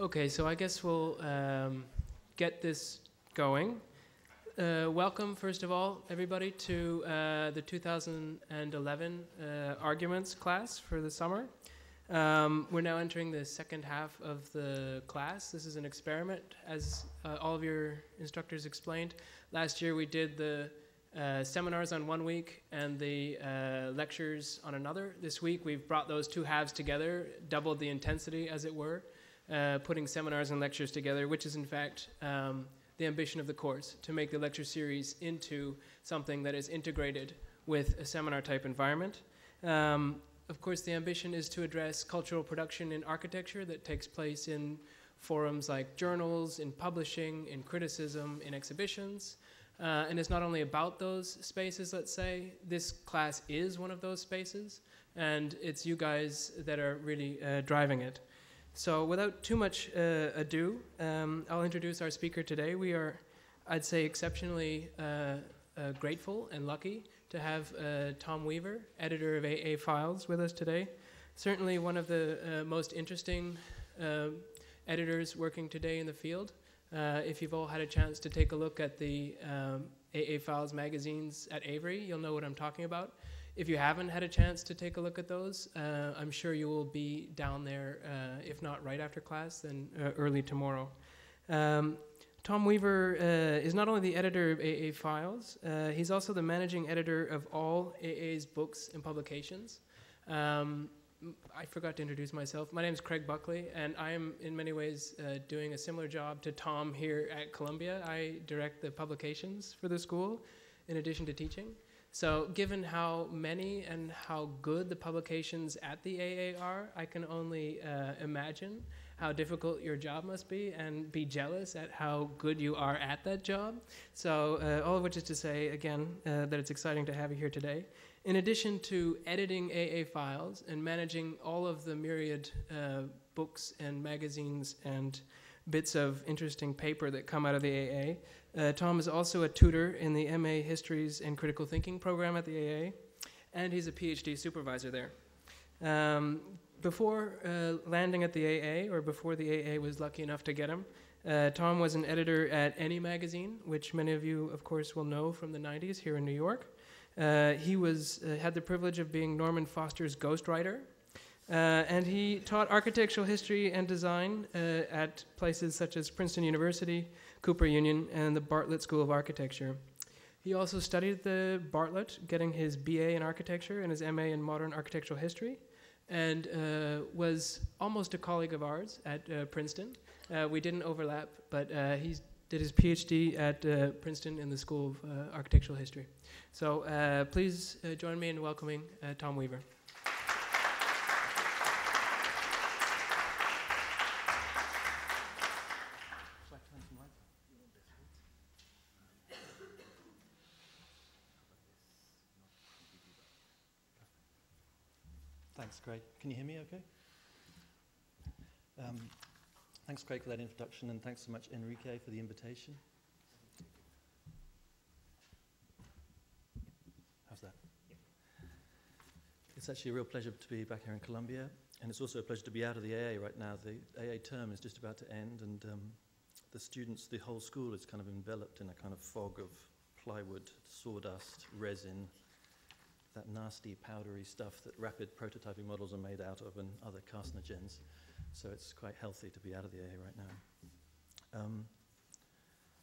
Okay, so I guess we'll um, get this going. Uh, welcome, first of all, everybody, to uh, the 2011 uh, arguments class for the summer. Um, we're now entering the second half of the class. This is an experiment, as uh, all of your instructors explained. Last year we did the uh, seminars on one week and the uh, lectures on another. This week we've brought those two halves together, doubled the intensity, as it were, uh, putting seminars and lectures together, which is in fact um, the ambition of the course to make the lecture series into something that is integrated with a seminar type environment. Um, of course, the ambition is to address cultural production in architecture that takes place in forums like journals, in publishing, in criticism, in exhibitions. Uh, and it's not only about those spaces, let's say, this class is one of those spaces, and it's you guys that are really uh, driving it. So, without too much uh, ado, um, I'll introduce our speaker today. We are, I'd say, exceptionally uh, uh, grateful and lucky to have uh, Tom Weaver, editor of AA Files, with us today. Certainly one of the uh, most interesting uh, editors working today in the field. if you've all had a chance to take a look at the um, AA Files magazines at Avery, you'll know what I'm talking about. If you haven't had a chance to take a look at those, uh, I'm sure you will be down there, uh, if not right after class, then uh, early tomorrow. Um, Tom Weaver uh, is not only the editor of AA Files, uh, he's also the managing editor of all AA's books and publications. Um, I forgot to introduce myself. My name is Craig Buckley, and I am in many ways uh, doing a similar job to Tom here at Columbia. I direct the publications for the school in addition to teaching. So, given how many and how good the publications at the AA are, I can only uh, imagine how difficult your job must be and be jealous at how good you are at that job. So, uh, all of which is to say, again, uh, that it's exciting to have you here today. In addition to editing AA files and managing all of the myriad uh, books and magazines and bits of interesting paper that come out of the AA, uh, Tom is also a tutor in the MA Histories and Critical Thinking program at the AA, and he's a PhD supervisor there. Um, before uh, landing at the AA, or before the AA was lucky enough to get him, uh, Tom was an editor at Any Magazine, which many of you, of course, will know from the 90s here in New York. Uh, he was, uh, had the privilege of being Norman Foster's ghostwriter, and he taught architectural history and design uh, at places such as Princeton University, Cooper Union, and the Bartlett School of Architecture. He also studied at the Bartlett, getting his BA in architecture and his MA in modern architectural history, and uh, was almost a colleague of ours at uh, Princeton. Uh, we didn't overlap, but uh, he did his PhD at uh, Princeton in the School of uh, Architectural History. So please join me in welcoming Tom Weaver. Thanks, Craig. Can you hear me okay? Um, thanks, Craig, for that introduction, and thanks so much, Enrique, for the invitation. How's that? It's actually a real pleasure to be back here in Columbia, and it's also a pleasure to be out of the AA right now. The AA term is just about to end, and um, the students, the whole school is kind of enveloped in a kind of fog of plywood, sawdust, resin, that nasty powdery stuff that rapid prototyping models are made out of and other carcinogens. So it's quite healthy to be out of the AA right now. Um,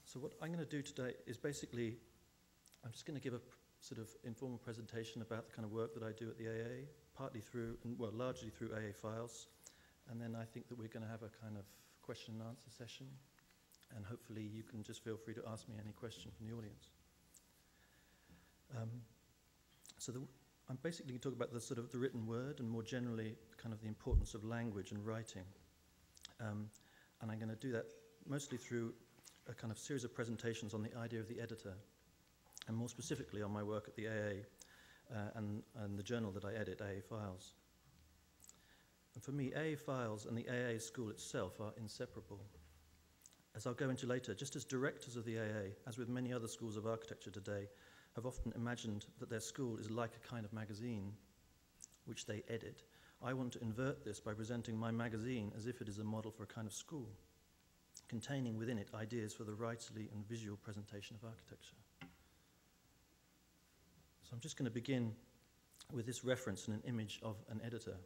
so what I'm going to do today is basically, I'm just going to give a sort of informal presentation about the kind of work that I do at the AA, partly through, well, largely through AA files. And then I think that we're going to have a kind of question and answer session. And hopefully you can just feel free to ask me any question from the audience. Um, so the, I'm basically going to talk about the sort of the written word and more generally kind of the importance of language and writing. Um, and I'm going to do that mostly through a kind of series of presentations on the idea of the editor, and more specifically on my work at the AA uh, and, and the journal that I edit, AA Files. And for me, AA Files and the AA school itself are inseparable. As I'll go into later, just as directors of the AA, as with many other schools of architecture today, have often imagined that their school is like a kind of magazine which they edit. I want to invert this by presenting my magazine as if it is a model for a kind of school, containing within it ideas for the writerly and visual presentation of architecture. So I'm just going to begin with this reference and an image of an editor.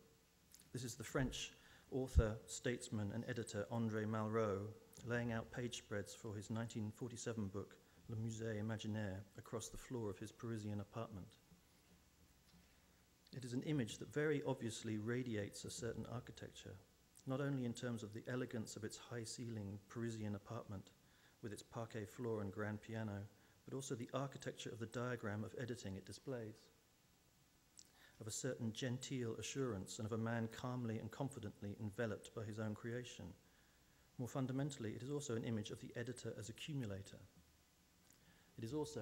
This is the French author, statesman, and editor André Malraux laying out page spreads for his 1947 book, Le Musée Imaginaire, across the floor of his Parisian apartment. It is an image that very obviously radiates a certain architecture, not only in terms of the elegance of its high ceiling Parisian apartment with its parquet floor and grand piano, but also the architecture of the diagram of editing it displays, of a certain genteel assurance and of a man calmly and confidently enveloped by his own creation. More fundamentally, it is also an image of the editor as accumulator. It is also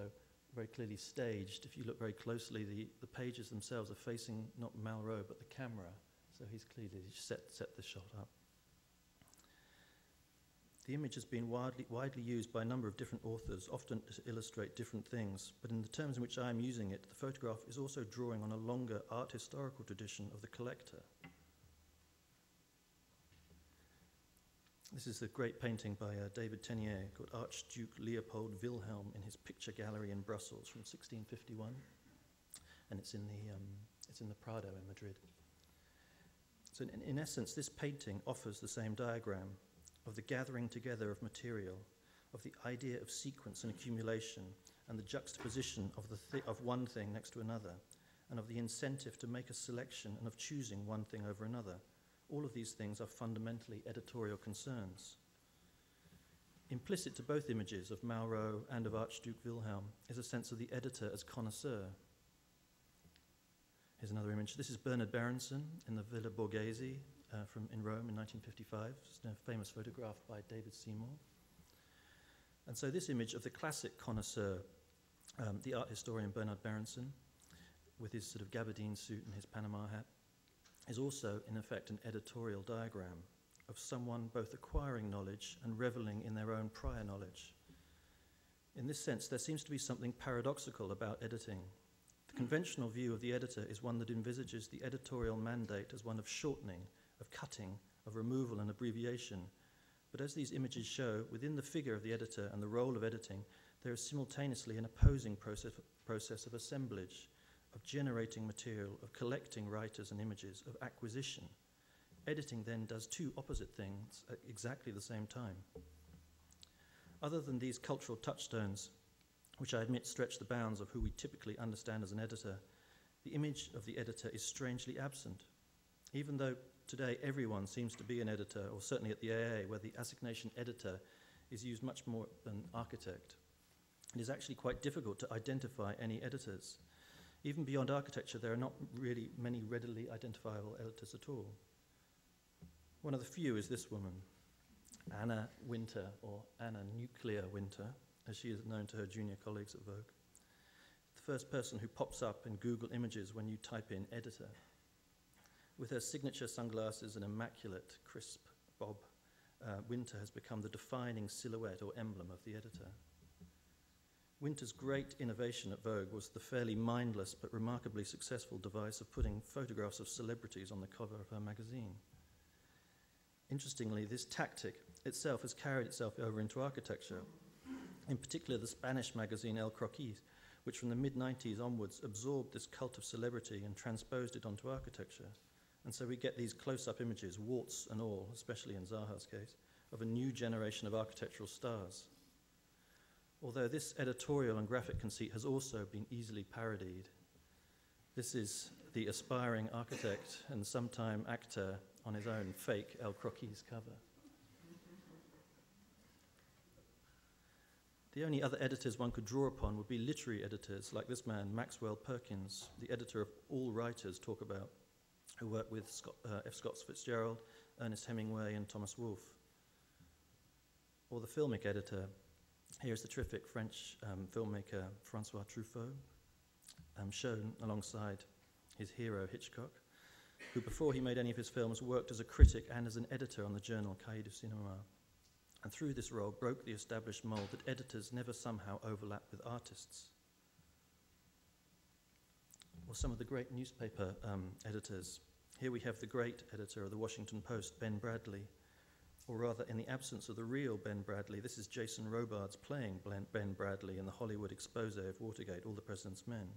very clearly staged. If you look very closely, the, the pages themselves are facing not Malraux but the camera. So he's clearly set, set the shot up. The image has been widely, widely used by a number of different authors, often to illustrate different things, but in the terms in which I am using it, the photograph is also drawing on a longer art historical tradition of the collector. This is a great painting by uh, David Teniers called Archduke Leopold Wilhelm in his picture gallery in Brussels from 1651. And it's in the, um, it's in the Prado in Madrid. So, in, in essence, this painting offers the same diagram of the gathering together of material, of the idea of sequence and accumulation, and the juxtaposition of, the thi- of one thing next to another, and of the incentive to make a selection and of choosing one thing over another all of these things are fundamentally editorial concerns. Implicit to both images of Malraux and of Archduke Wilhelm is a sense of the editor as connoisseur. Here's another image. This is Bernard Berenson in the Villa Borghese uh, from, in Rome in 1955. It's a famous photograph by David Seymour. And so, this image of the classic connoisseur, um, the art historian Bernard Berenson, with his sort of gabardine suit and his Panama hat, is also, in effect, an editorial diagram of someone both acquiring knowledge and reveling in their own prior knowledge. In this sense, there seems to be something paradoxical about editing. The conventional view of the editor is one that envisages the editorial mandate as one of shortening, of cutting, of removal and abbreviation. But as these images show, within the figure of the editor and the role of editing, there is simultaneously an opposing process, process of assemblage, of generating material, of collecting writers and images, of acquisition. Editing then does two opposite things at exactly the same time. Other than these cultural touchstones, which I admit stretch the bounds of who we typically understand as an editor, the image of the editor is strangely absent. Even though today everyone seems to be an editor, or certainly at the AA, where the assignation editor is used much more than architect, it is actually quite difficult to identify any editors. Even beyond architecture, there are not really many readily identifiable editors at all. One of the few is this woman, Anna Wintour, or Anna Nuclear Winter, as she is known to her junior colleagues at Vogue. The first person who pops up in Google Images when you type in editor. With her signature sunglasses and immaculate, crisp bob, uh, Wintour has become the defining silhouette or emblem of the editor. Wintour's great innovation at Vogue was the fairly mindless but remarkably successful device of putting photographs of celebrities on the cover of her magazine. Interestingly, this tactic itself has carried itself over into architecture, in particular the Spanish magazine El Croquis, which from the mid 90s onwards absorbed this cult of celebrity and transposed it onto architecture. And so we get these close up images, warts and all, especially in Zaha's case, of a new generation of architectural stars although this editorial and graphic conceit has also been easily parodied. This is the aspiring architect and sometime actor on his own fake El Croquis cover. The only other editors one could draw upon would be literary editors like this man, Maxwell Perkins, the editor of All Writers Talk About, who worked with Scott, uh, F. Scott Fitzgerald, Ernest Hemingway, and Thomas Wolfe. Or the filmic editor, Here's the terrific French um, filmmaker Francois Truffaut, um, shown alongside his hero Hitchcock, who, before he made any of his films, worked as a critic and as an editor on the journal Cahiers du Cinéma. And through this role, broke the established mold that editors never somehow overlap with artists. Or some of the great newspaper um, editors. Here we have the great editor of the Washington Post, Ben Bradlee, or rather, in the absence of the real Ben Bradlee, this is Jason Robards playing Ben Bradlee in the Hollywood expose of Watergate, All the President's Men.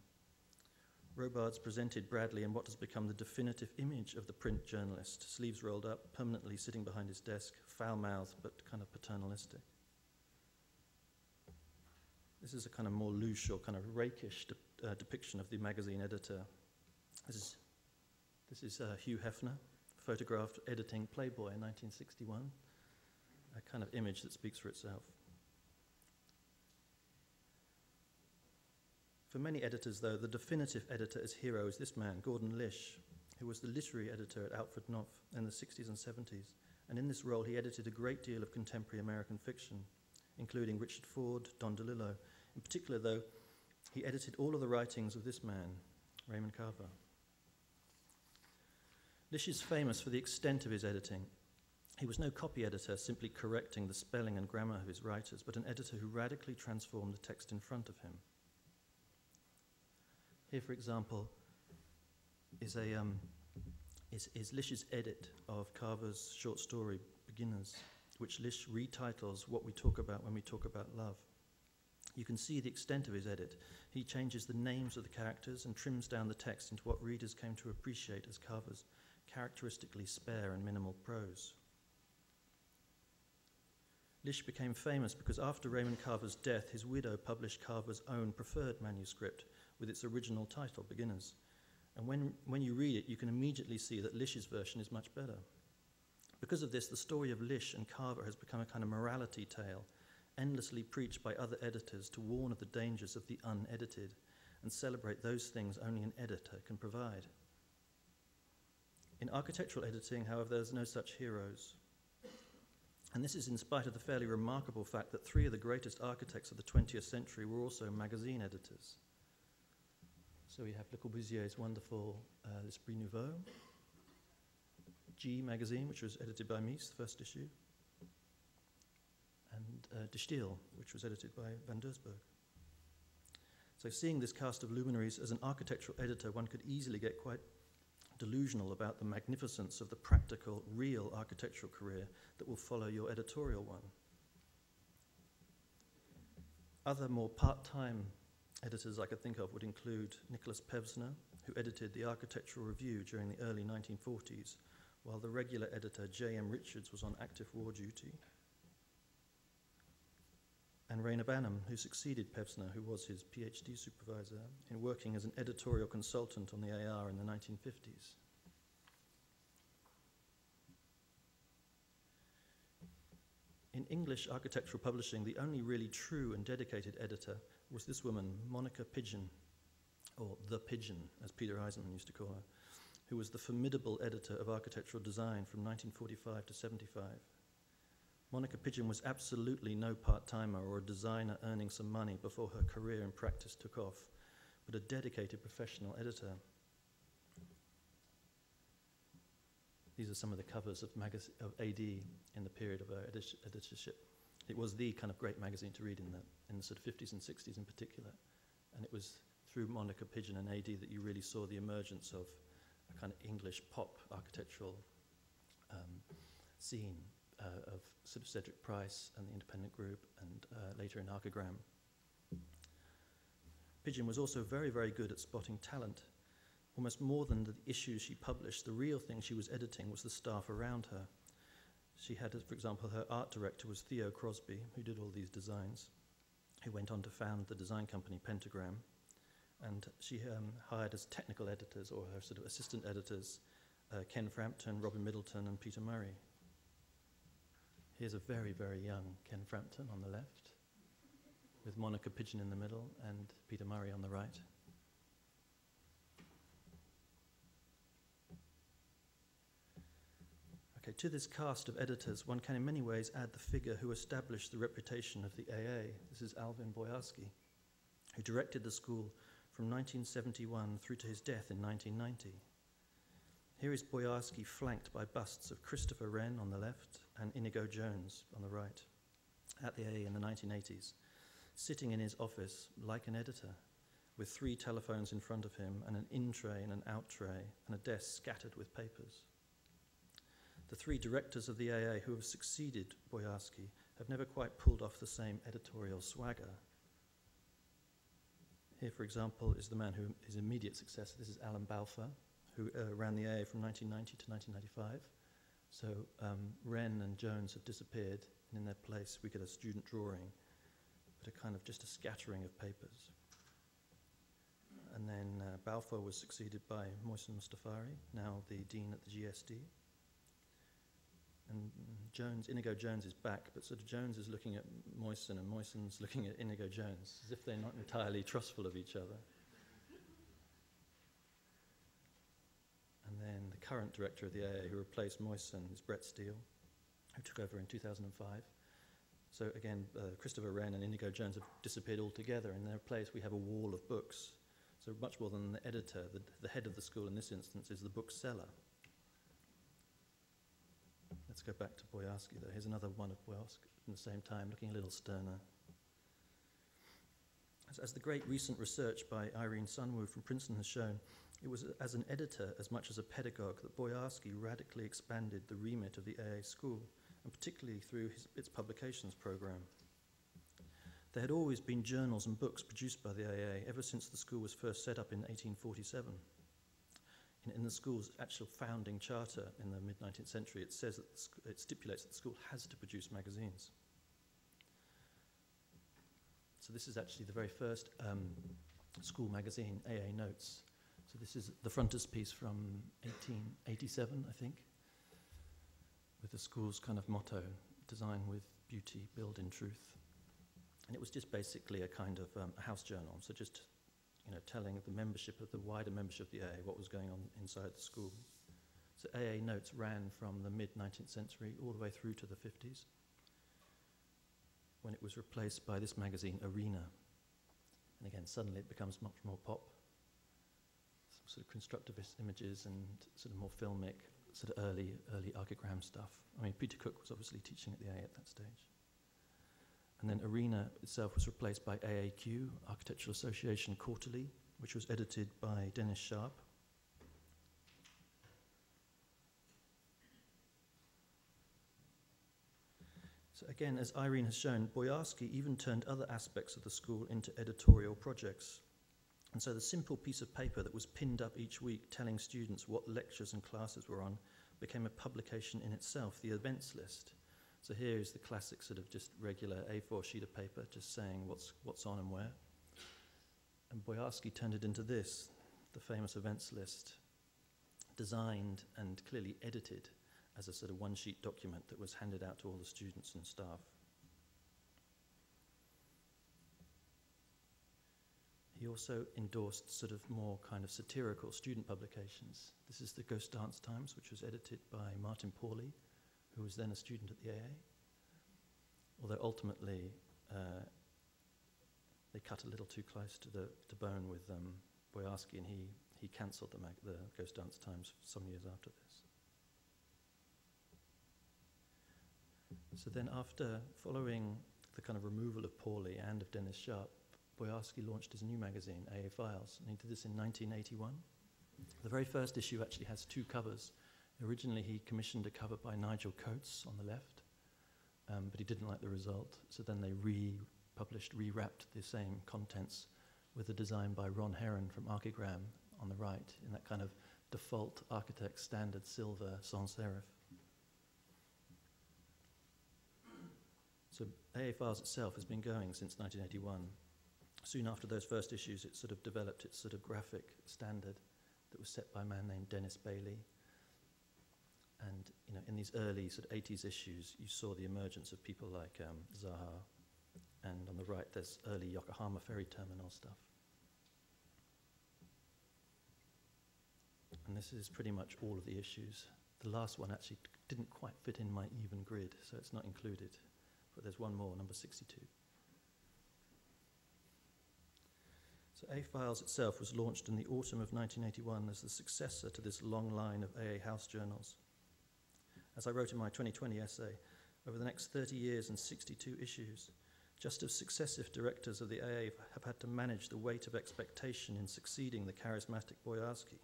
Robards presented Bradlee in what has become the definitive image of the print journalist, sleeves rolled up, permanently sitting behind his desk, foul mouthed but kind of paternalistic. This is a kind of more louche or kind of rakish de- uh, depiction of the magazine editor. This is, this is uh, Hugh Hefner, photographed editing Playboy in 1961, a kind of image that speaks for itself. For many editors, though, the definitive editor as hero is this man, Gordon Lish, who was the literary editor at Alfred Knopf in the 60s and 70s. And in this role, he edited a great deal of contemporary American fiction, including Richard Ford, Don DeLillo. In particular, though, he edited all of the writings of this man, Raymond Carver. Lish is famous for the extent of his editing. He was no copy editor simply correcting the spelling and grammar of his writers, but an editor who radically transformed the text in front of him. Here, for example, is, a, um, is, is Lish's edit of Carver's short story, Beginners, which Lish retitles What We Talk About When We Talk About Love. You can see the extent of his edit. He changes the names of the characters and trims down the text into what readers came to appreciate as Carver's characteristically spare and minimal prose. Lish became famous because after Raymond Carver's death, his widow published Carver's own preferred manuscript, with its original title, Beginners. And when, when you read it, you can immediately see that Lish's version is much better. Because of this, the story of Lish and Carver has become a kind of morality tale, endlessly preached by other editors to warn of the dangers of the unedited and celebrate those things only an editor can provide. In architectural editing, however, there's no such heroes. And this is in spite of the fairly remarkable fact that three of the greatest architects of the 20th century were also magazine editors. So we have Le Corbusier's wonderful uh, L'Esprit Nouveau, G magazine, which was edited by Mies, the first issue, and uh, De Stijl, which was edited by Van Doesburg. So, seeing this cast of luminaries as an architectural editor, one could easily get quite delusional about the magnificence of the practical, real architectural career that will follow your editorial one. Other more part time Editors I could think of would include Nicholas Pevsner, who edited the Architectural Review during the early 1940s, while the regular editor J.M. Richards was on active war duty. And Reyner Banham, who succeeded Pevsner, who was his PhD supervisor, in working as an editorial consultant on the AR in the 1950s. In English architectural publishing, the only really true and dedicated editor was this woman, Monica Pidgeon, or The Pigeon, as Peter Eisenman used to call her, who was the formidable editor of architectural design from 1945 to 75. Monica Pidgeon was absolutely no part timer or a designer earning some money before her career in practice took off, but a dedicated professional editor. These are some of the covers of, of AD in the period of her edit- editorship. It was the kind of great magazine to read in the, in the sort of 50s and 60s in particular. And it was through Monica Pidgeon and AD that you really saw the emergence of a kind of English pop architectural um, scene uh, of sort of Cedric Price and the Independent Group and uh, later in Archigram. Pidgeon was also very, very good at spotting talent. Almost more than the issues she published, the real thing she was editing was the staff around her. She had, for example, her art director was Theo Crosby, who did all these designs, who went on to found the design company Pentagram. And she um, hired as technical editors or her sort of assistant editors uh, Ken Frampton, Robin Middleton, and Peter Murray. Here's a very, very young Ken Frampton on the left, with Monica Pidgeon in the middle and Peter Murray on the right. Okay, to this cast of editors, one can in many ways add the figure who established the reputation of the AA. This is Alvin Boyarsky, who directed the school from 1971 through to his death in 1990. Here is Boyarsky flanked by busts of Christopher Wren on the left and Inigo Jones on the right at the AA in the 1980s, sitting in his office like an editor with three telephones in front of him and an in tray and an out tray and a desk scattered with papers. The three directors of the AA who have succeeded Boyarsky have never quite pulled off the same editorial swagger. Here, for example, is the man who his immediate successor. This is Alan Balfour, who uh, ran the AA from 1990 to 1995. So um, Wren and Jones have disappeared, and in their place we get a student drawing, but a kind of just a scattering of papers. And then uh, Balfour was succeeded by Mohsen Mostafavi, now the dean at the GSD. And Jones, Inigo Jones is back, but sort of Jones is looking at Mohsen, and Mohsen's looking at Inigo Jones, as if they're not entirely trustful of each other. And then the current director of the AA, who replaced Mohsen, is Brett Steele, who took over in 2005. So again, uh, Christopher Wren and Inigo Jones have disappeared altogether. In their place, we have a wall of books. So much more than the editor, the, the head of the school in this instance is the bookseller. Let's go back to Boyarsky, though. Here's another one of Boyarsky at the same time, looking a little sterner. As, as the great recent research by Irene Sunwoo from Princeton has shown, it was as an editor as much as a pedagogue that Boyarsky radically expanded the remit of the AA school, and particularly through his, its publications program. There had always been journals and books produced by the AA ever since the school was first set up in 1847 in, in the school's actual founding charter in the mid 19th century, it says that it stipulates that the school has to produce magazines. So this is actually the very first um, school magazine, AA Notes. So this is the frontispiece from 1887, I think, with the school's kind of motto, design with beauty, build in truth. And it was just basically a kind of um, a house journal, so just you know, telling the membership of the wider membership of the AA what was going on inside the school. So AA notes ran from the mid 19th century all the way through to the 50s when it was replaced by this magazine, Arena. And again, suddenly it becomes much more pop. Sort of constructivist images and sort of more filmic, sort of early, early archigram stuff. I mean, Peter Cook was obviously teaching at the A at that stage. And then Arena itself was replaced by AAQ, Architectural Association Quarterly, which was edited by Dennis Sharp. So again, as Irene has shown, Boyarsky even turned other aspects of the school into editorial projects. And so the simple piece of paper that was pinned up each week telling students what lectures and classes were on became a publication in itself, the events list. So here is the classic sort of just regular A4 sheet of paper, just saying what's, what's on and where. And Boyarsky turned it into this, the famous events list, designed and clearly edited as a sort of one sheet document that was handed out to all the students and staff. He also endorsed sort of more kind of satirical student publications. This is the Ghost Dance Times, which was edited by Martin Pawley, who was then a student at the AA. Although ultimately uh, they cut a little too close to the to bone with um, Boyarsky, and he, he cancelled the, the Ghost Dance Times some years after this. So then, after following the kind of removal of Pawley and of Dennis Sharp, Boyarsky launched his new magazine, AA Files, and he did this in 1981. The very first issue actually has two covers. Originally, he commissioned a cover by Nigel Coates on the left, um, but he didn't like the result. So then they republished, rewrapped the same contents with a design by Ron Herron from Archigram on the right in that kind of default architect standard silver sans serif. So AA Files itself has been going since 1981. Soon after those first issues, it sort of developed its sort of graphic standard that was set by a man named Dennis Bailey. And you know, in these early sort of 80s issues, you saw the emergence of people like um, Zaha, and on the right there's early Yokohama ferry terminal stuff. And this is pretty much all of the issues. The last one actually didn't quite fit in my even grid, so it's not included. But there's one more, number 62. So A Files itself was launched in the autumn of 1981 as the successor to this long line of AA house journals. As I wrote in my 2020 essay, over the next 30 years and 62 issues, just as successive directors of the AA have had to manage the weight of expectation in succeeding the charismatic Boyarsky,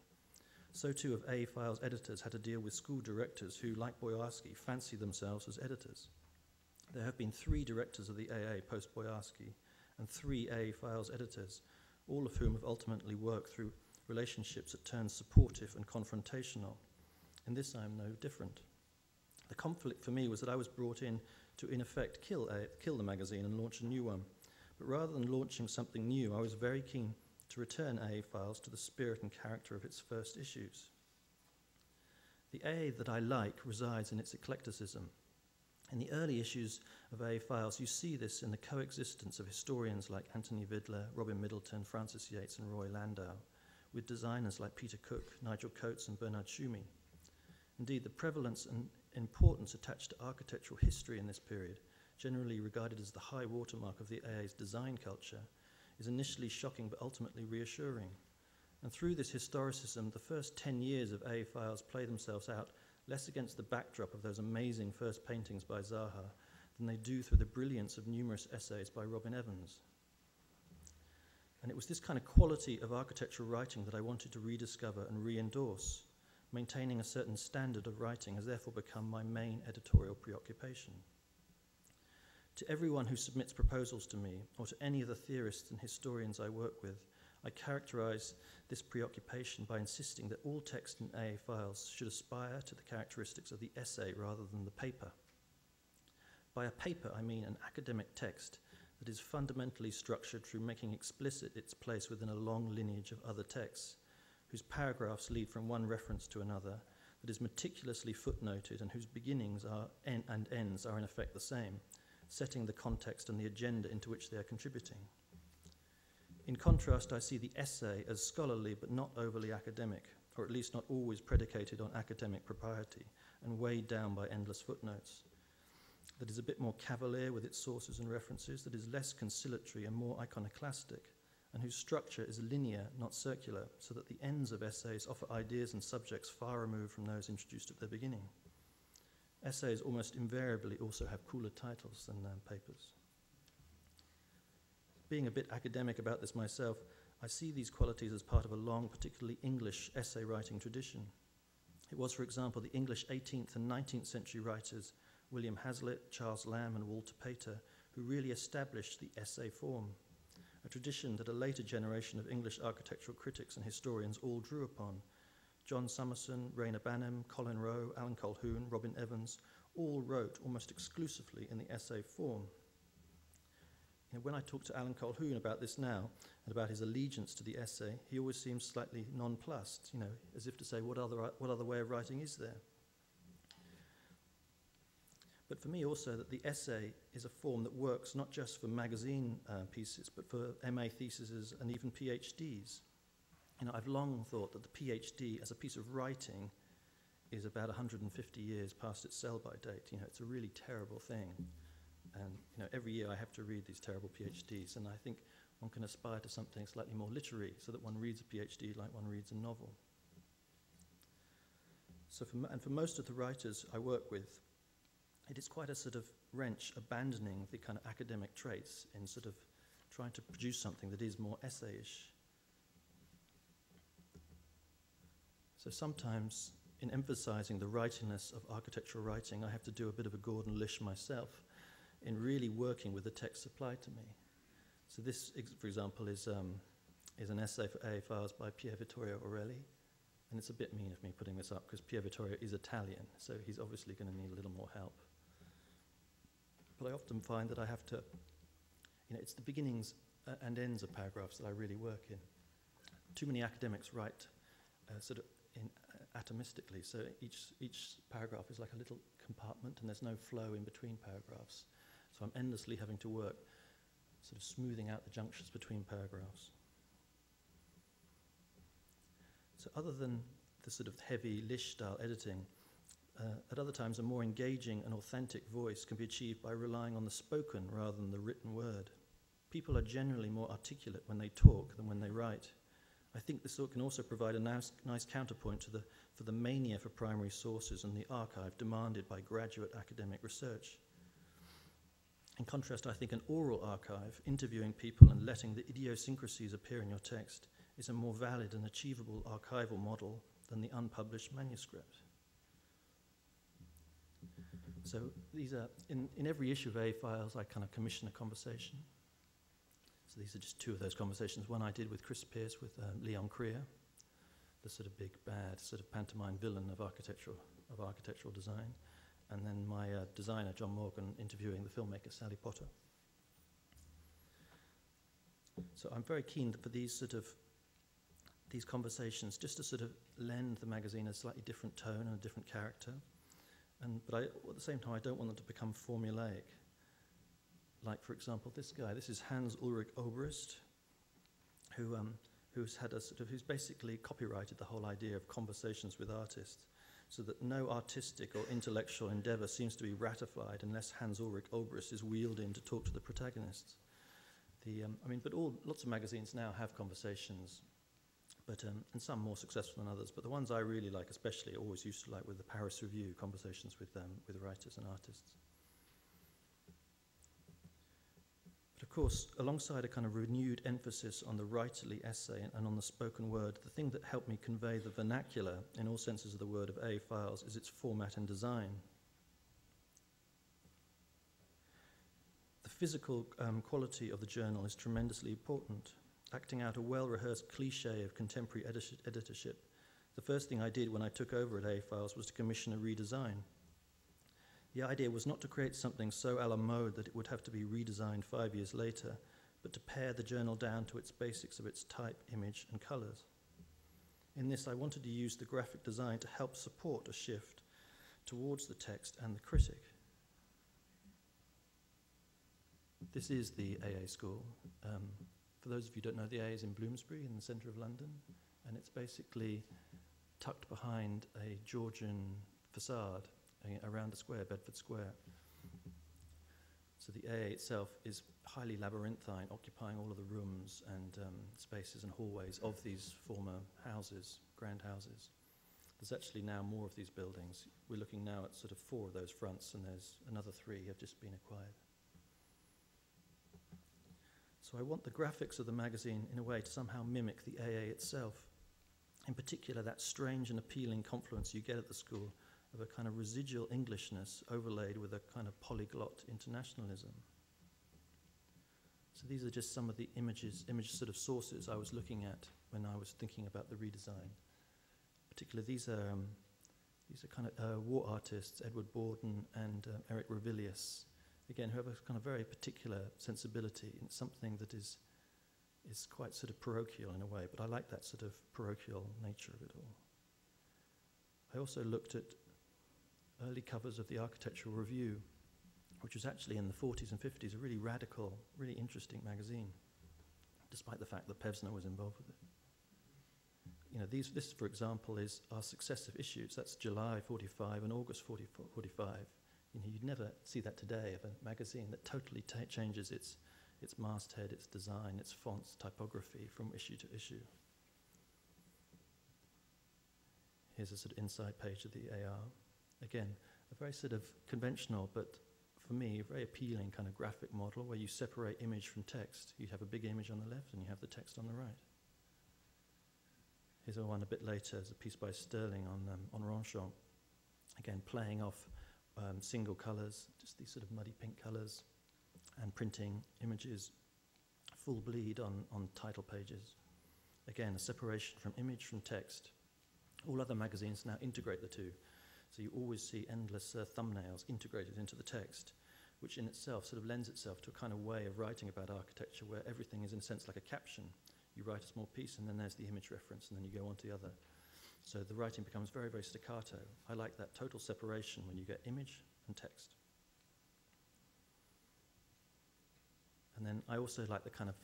so too have A Files editors had to deal with school directors who, like Boyarsky, fancy themselves as editors. There have been three directors of the AA post Boyarsky and three A Files editors, all of whom have ultimately worked through relationships that turn supportive and confrontational. In this, I am no different. The conflict for me was that I was brought in to, in effect, kill, a, kill the magazine and launch a new one. But rather than launching something new, I was very keen to return AA Files to the spirit and character of its first issues. The AA that I like resides in its eclecticism. In the early issues of AA Files, you see this in the coexistence of historians like Anthony Vidler, Robin Middleton, Frances Yates, and Roy Landau, with designers like Peter Cook, Nigel Coates, and Bernard Tschumi. Indeed, the prevalence and importance attached to architectural history in this period, generally regarded as the high watermark of the AA's design culture, is initially shocking but ultimately reassuring. And through this historicism, the first 10 years of AA Files play themselves out less against the backdrop of those amazing first paintings by Zaha than they do through the brilliance of numerous essays by Robin Evans. And it was this kind of quality of architectural writing that I wanted to rediscover and re endorse. Maintaining a certain standard of writing has therefore become my main editorial preoccupation. To everyone who submits proposals to me, or to any of the theorists and historians I work with, I characterize this preoccupation by insisting that all text in AA files should aspire to the characteristics of the essay rather than the paper. By a paper, I mean an academic text that is fundamentally structured through making explicit its place within a long lineage of other texts, whose paragraphs lead from one reference to another, that is meticulously footnoted, and whose beginnings are en- and ends are in effect the same, setting the context and the agenda into which they are contributing. In contrast, I see the essay as scholarly but not overly academic, or at least not always predicated on academic propriety and weighed down by endless footnotes. That is a bit more cavalier with its sources and references, that is less conciliatory and more iconoclastic, and whose structure is linear, not circular, so that the ends of essays offer ideas and subjects far removed from those introduced at their beginning. Essays almost invariably also have cooler titles than um, papers being a bit academic about this myself, I see these qualities as part of a long, particularly English essay writing tradition. It was, for example, the English 18th and 19th century writers William Hazlitt, Charles Lamb, and Walter Pater who really established the essay form, a tradition that a later generation of English architectural critics and historians all drew upon. John Summerson, Reyner Banham, Colin Rowe, Alan Colquhoun, Robin Evans all wrote almost exclusively in the essay form. When I talk to Alan Colquhoun about this now and about his allegiance to the essay, he always seems slightly nonplussed, you know, as if to say, what other, what other way of writing is there? But for me also that the essay is a form that works not just for magazine uh, pieces, but for MA theses and even PhDs. You know, I've long thought that the PhD as a piece of writing is about 150 years past its sell-by date. You know, it's a really terrible thing. And you know, every year I have to read these terrible PhDs, and I think one can aspire to something slightly more literary, so that one reads a PhD like one reads a novel. So, for, and for most of the writers I work with, it is quite a sort of wrench abandoning the kind of academic traits in sort of trying to produce something that is more essayish. So sometimes, in emphasizing the writiness of architectural writing, I have to do a bit of a Gordon Lish myself in really working with the text supplied to me. So this, for example, is, um, is an essay for Files by Pier Vittorio Aureli. And it's a bit mean of me putting this up because Pier Vittorio is Italian, so he's obviously going to need a little more help. But I often find that I have to, you know, it's the beginnings uh, and ends of paragraphs that I really work in. Too many academics write uh, sort of in, uh, atomistically, so each, each paragraph is like a little compartment and there's no flow in between paragraphs. So I'm endlessly having to work, sort of smoothing out the junctions between paragraphs. So, other than the sort of heavy Lish style editing, uh, at other times a more engaging and authentic voice can be achieved by relying on the spoken rather than the written word. People are generally more articulate when they talk than when they write. I think this sort can also provide a nice, nice counterpoint to the, for the mania for primary sources and the archive demanded by graduate academic research. In contrast, I think an oral archive, interviewing people and letting the idiosyncrasies appear in your text, is a more valid and achievable archival model than the unpublished manuscript. So these are, in, in every issue of A Files, I kind of commission a conversation. So these are just two of those conversations. One I did with Chris Pierce with um, Leon Krier, the sort of big bad sort of pantomime villain of architectural, of architectural design. And then my uh, designer, John Morgan, interviewing the filmmaker Sally Potter. So I'm very keen for these sort of these conversations just to sort of lend the magazine a slightly different tone and a different character. And, but I, at the same time, I don't want them to become formulaic. Like, for example, this guy, this is Hans Ulrich Obrist, who, um, who's had a sort of, who's basically copyrighted the whole idea of conversations with artists, so that no artistic or intellectual endeavor seems to be ratified unless Hans Ulrich Obrist is wheeled in to talk to the protagonists. The, um, I mean, but all, lots of magazines now have conversations but um, and some more successful than others. But the ones I really like, especially, always used to like with the Paris Review, conversations with um, with writers and artists. But of course, alongside a kind of renewed emphasis on the writerly essay and, on the spoken word, the thing that helped me convey the vernacular, in all senses of the word, of A Files is its format and design. The physical um, quality of the journal is tremendously important acting out a well rehearsed cliche of contemporary edit- editorship, the first thing I did when I took over at A Files was to commission a redesign. The idea was not to create something so a la mode that it would have to be redesigned five years later, but to pare the journal down to its basics of its type, image, and colours. In this, I wanted to use the graphic design to help support a shift towards the text and the critic. This is the AA school. Um, for those of you who don't know, the AA is in Bloomsbury, in the centre of London, and it's basically tucked behind a Georgian facade around the square, Bedford Square. So the A itself is highly labyrinthine, occupying all of the rooms and um, spaces and hallways of these former houses, grand houses. There's actually now more of these buildings. We're looking now at sort of four of those fronts, and there's another three have just been acquired. So I want the graphics of the magazine, in a way, to somehow mimic the AA itself. In particular, that strange and appealing confluence you get at the school of a kind of residual Englishness overlaid with a kind of polyglot internationalism. So these are just some of the images, image sort of sources I was looking at when I was thinking about the redesign. Particularly, these are um, these are kind of uh, war artists, Edward Bawden and uh, Eric Ravilius, again, who have a kind of very particular sensibility and something that is, is quite sort of parochial in a way, but I like that sort of parochial nature of it all. I also looked at early covers of the Architectural Review, which was actually in the 40s and 50s a really radical, really interesting magazine, despite the fact that Pevsner was involved with it. You know, these, this, for example, is our successive issues. That's July 45 and August 45. You know, you'd never see that today of a magazine that totally changes its, its masthead, its design, its fonts, typography from issue to issue. Here's a sort of inside page of the AR. Again, a very sort of conventional, but for me, very appealing kind of graphic model where you separate image from text. You have a big image on the left and you have the text on the right. Here's a one a bit later, as a piece by Stirling on, um, on Ronchamp. Again, playing off um, single colours, just these sort of muddy pink colours, and printing images full bleed on, on title pages. Again, a separation from image from text. All other magazines now integrate the two. So you always see endless uh, thumbnails integrated into the text, which in itself sort of lends itself to a kind of way of writing about architecture where everything is in a sense like a caption. You write a small piece and then there's the image reference and then you go on to the other. So the writing becomes very, very staccato. I like that total separation when you get image and text. And then I also like the kind of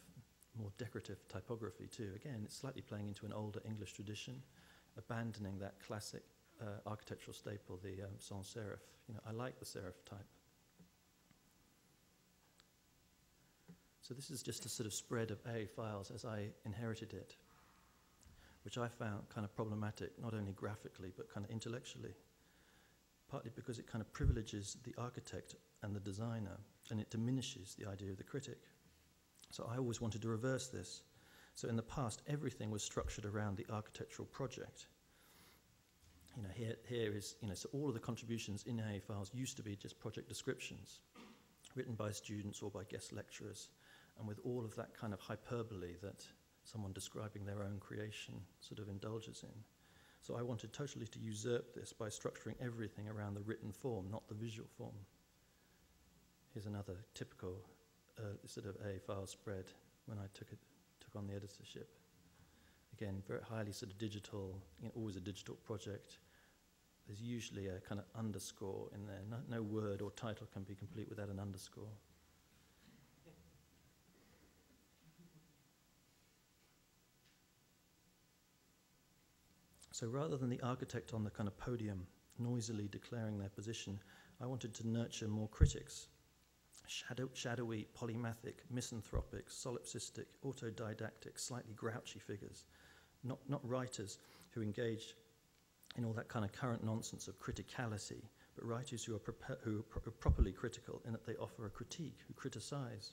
more decorative typography too. Again, it's slightly playing into an older English tradition, abandoning that classic uh, architectural staple, the um, sans serif. You know, I like the serif type. So this is just a sort of spread of A files as I inherited it which I found kind of problematic, not only graphically, but kind of intellectually. Partly because it kind of privileges the architect and the designer and it diminishes the idea of the critic. So I always wanted to reverse this. So in the past, everything was structured around the architectural project. You know, here, here is, you know, so all of the contributions in AA files used to be just project descriptions written by students or by guest lecturers, and with all of that kind of hyperbole that someone describing their own creation sort of indulges in. So I wanted totally to usurp this by structuring everything around the written form, not the visual form. Here's another typical uh, sort of A file spread when I took it took on the editorship. Again, very highly sort of digital, you know, always a digital project. There's usually a kind of underscore in there. No, no word or title can be complete without an underscore. So rather than the architect on the kind of podium noisily declaring their position, I wanted to nurture more critics. Shadow, shadowy, polymathic, misanthropic, solipsistic, autodidactic, slightly grouchy figures, not, not writers who engage in all that kind of current nonsense of criticality, but writers who are, who are pro- properly critical in that they offer a critique, who criticize.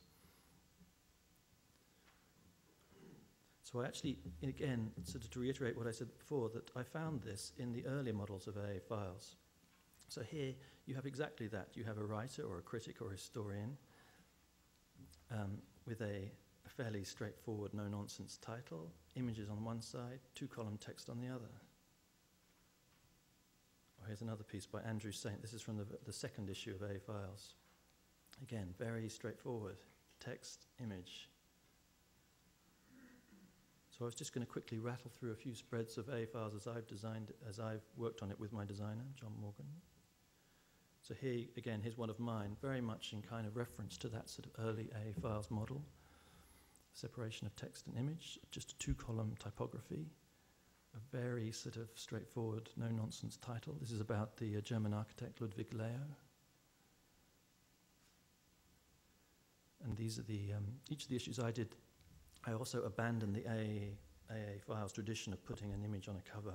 So I actually, again, sort of to reiterate what I said before, that I found this in the earlier models of AA files. So here you have exactly that. You have a writer or a critic or a historian um, with a, a fairly straightforward, no-nonsense title, images on one side, two-column text on the other. Here's another piece by Andrew Saint. This is from the, the second issue of A Files. Again, very straightforward. Text, image, so I was just going to quickly rattle through a few spreads of A files as I've designed, as I've worked on it with my designer, John Morgan. So here, again, here's one of mine, very much in kind of reference to that sort of early A files model. Separation of text and image, just a two-column typography, a very sort of straightforward, no-nonsense title. This is about the uh, German architect Ludwig Leo. And these are the, um, each of the issues I did I also abandoned the AA, AA files tradition of putting an image on a cover,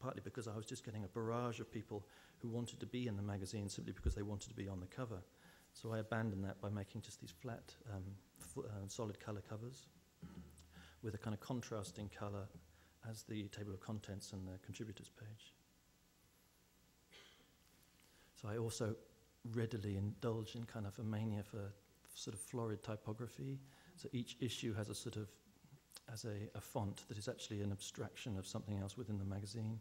partly because I was just getting a barrage of people who wanted to be in the magazine simply because they wanted to be on the cover. So I abandoned that by making just these flat, um, uh, solid color covers with a kind of contrasting color as the table of contents and the contributors page. So I also readily indulge in kind of a mania for sort of florid typography so each issue has a sort of as a, a, font that is actually an abstraction of something else within the magazine,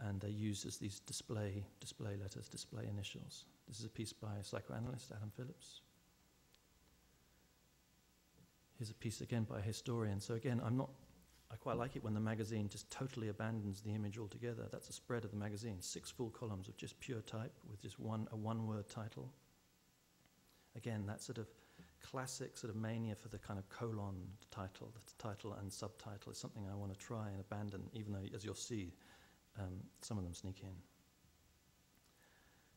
and they're used as these display display letters, display initials. This is a piece by psychoanalyst Adam Phillips. Here's a piece again by a historian. So again, I'm not. I quite like it when the magazine just totally abandons the image altogether. That's a spread of the magazine, six full columns of just pure type with just one a one-word title. Again, that sort of classic sort of mania for the kind of colon title, the title and subtitle is something I want to try and abandon, even though, as you'll see, um, some of them sneak in.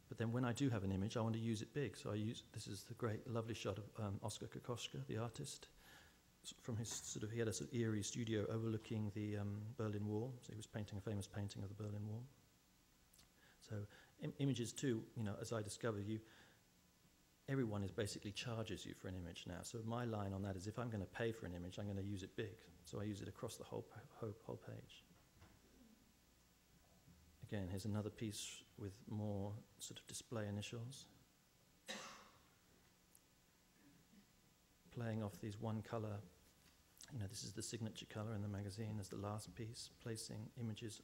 But then when I do have an image, I want to use it big. So I use, this is the great, lovely shot of um, Oskar Kokoschka, the artist. From his sort of, he had a sort of eerie studio overlooking the um, Berlin Wall. So he was painting a famous painting of the Berlin Wall. So Im- images too, you know, as I discovered, you, everyone is basically charges you for an image now. So my line on that is if I'm going to pay for an image, I'm going to use it big. So I use it across the whole, whole, whole page. Again, here's another piece with more sort of display initials. Playing off these one color, you know, this is the signature color in the magazine as the last piece, placing images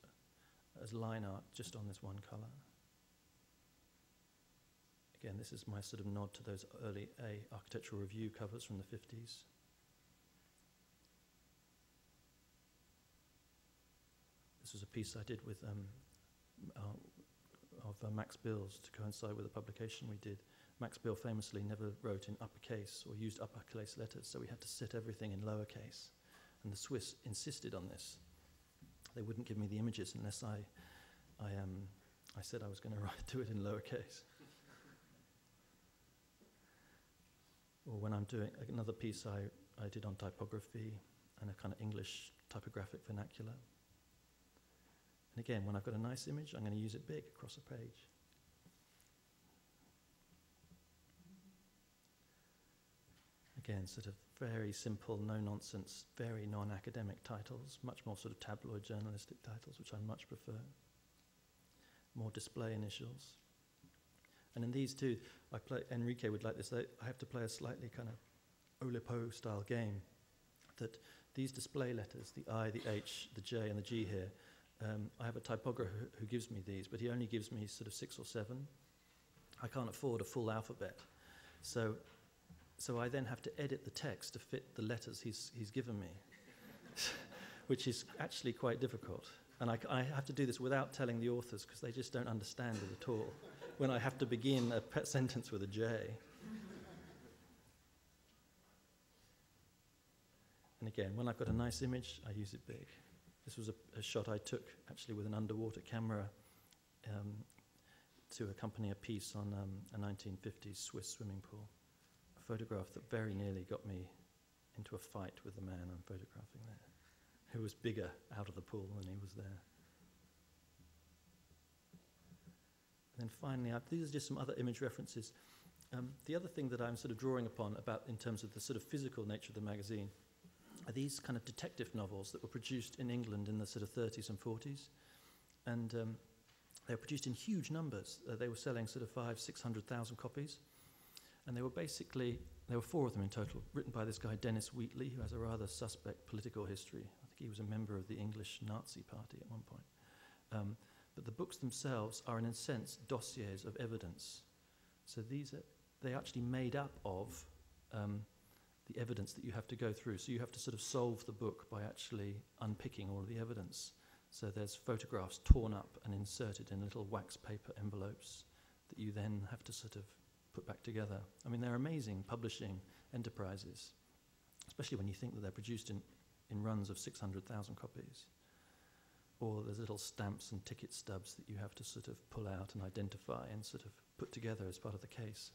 as line art just on this one color. Again, this is my sort of nod to those early A architectural review covers from the 50s. This was a piece I did with um, uh, of uh, Max Bills to coincide with a publication we did. Max Bill famously never wrote in uppercase or used uppercase letters, so we had to set everything in lowercase. And the Swiss insisted on this. They wouldn't give me the images unless I, I, um, I said I was going to do it in lowercase. or when I'm doing another piece I, I did on typography and a kind of English typographic vernacular. And again, when I've got a nice image, I'm going to use it big across a page. Again, sort of very simple, no nonsense, very non academic titles, much more sort of tabloid journalistic titles, which I much prefer. More display initials. And in these two, I play, Enrique would like this, I have to play a slightly kind of Oulipo style game that these display letters, the I, the H, the J, and the G here, um, I have a typographer who, gives me these, but he only gives me sort of six or seven. I can't afford a full alphabet. So, so I then have to edit the text to fit the letters he's, he's given me, which is actually quite difficult. And I, I have to do this without telling the authors because they just don't understand it at all. when I have to begin a pet sentence with a J. And again, when I've got a nice image, I use it big. This was a, a shot I took actually with an underwater camera um, to accompany a piece on um, a 1950s Swiss swimming pool. Photograph that very nearly got me into a fight with the man I'm photographing there, who was bigger out of the pool than he was there. And then finally, I've, these are just some other image references. Um, the other thing that I'm sort of drawing upon about in terms of the sort of physical nature of the magazine are these kind of detective novels that were produced in England in the sort of 30s and 40s. And um, they were produced in huge numbers. Uh, they were selling sort of five, 600,000 copies. And they were basically, there were four of them in total, written by this guy, Dennis Wheatley, who has a rather suspect political history. I think he was a member of the English Nazi Party at one point. Um, but the books themselves are, in a sense, dossiers of evidence. So these are, they're actually made up of um, the evidence that you have to go through. So you have to sort of solve the book by actually unpicking all of the evidence. So there's photographs torn up and inserted in little wax paper envelopes that you then have to sort of put back together. I mean, they're amazing publishing enterprises, especially when you think that they're produced in, in runs of 600,000 copies. Or there's little stamps and ticket stubs that you have to sort of pull out and identify and sort of put together as part of the case.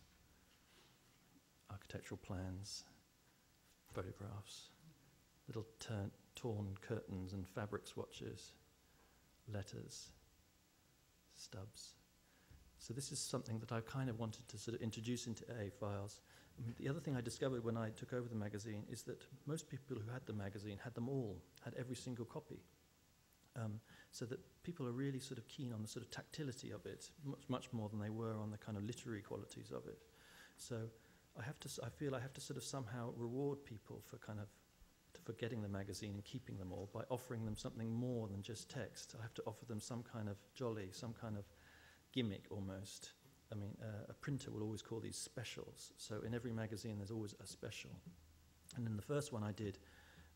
Architectural plans, photographs, little torn curtains and fabric swatches, letters, stubs. So this is something that I kind of wanted to sort of introduce into AA files. The other thing I discovered when I took over the magazine is that most people who had the magazine had them all, had every single copy. Um, so that people are really sort of keen on the sort of tactility of it, much, much more than they were on the kind of literary qualities of it. So I have to, I feel I have to sort of somehow reward people for kind of for getting the magazine and keeping them all by offering them something more than just text. I have to offer them some kind of jolly, some kind of gimmick almost. I mean, uh, a printer will always call these specials. So in every magazine, there's always a special. And in the first one I did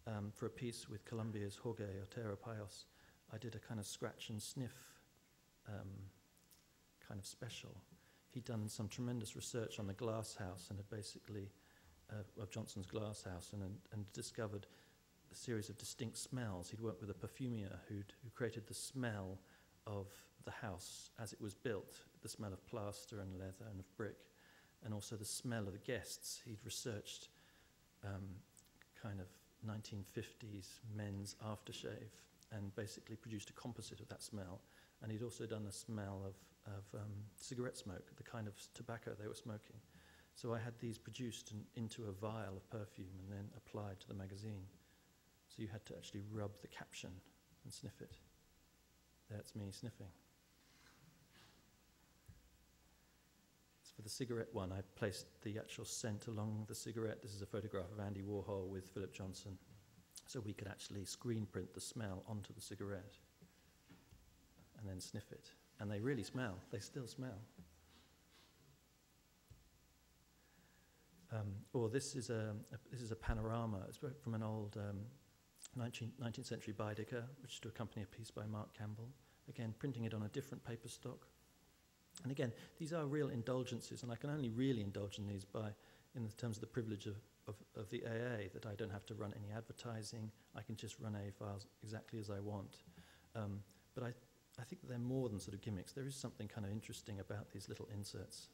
um, for a piece with Columbia's Jorge Otero Pailos, I did a kind of scratch and sniff um, kind of special. He'd done some tremendous research on the glass house and had basically, uh, of Johnson's glass house, and, and discovered a series of distinct smells. He'd worked with a perfumer who'd, who created the smell of the house as it was built, the smell of plaster and leather and of brick, and also the smell of the guests. He'd researched um, kind of 1950s men's aftershave and basically produced a composite of that smell. And he'd also done a smell of, of um, cigarette smoke, the kind of tobacco they were smoking. So I had these produced in, into a vial of perfume and then applied to the magazine. So you had to actually rub the caption and sniff it. That's me sniffing. For the cigarette one, I placed the actual scent along the cigarette. This is a photograph of Andy Warhol with Philip Johnson so we could actually screen print the smell onto the cigarette and then sniff it. And they really smell, they still smell. Um, or this is a, a, this is a panorama. It's from an old um, 19, 19th century Baedeker, which is to accompany a piece by Mark Campbell. Again, printing it on a different paper stock. And again, these are real indulgences, and I can only really indulge in these by, in terms of the privilege of of, of the AA that I don't have to run any advertising. I can just run AA files exactly as I want. Um, but I, I think they're more than sort of gimmicks. There is something kind of interesting about these little inserts.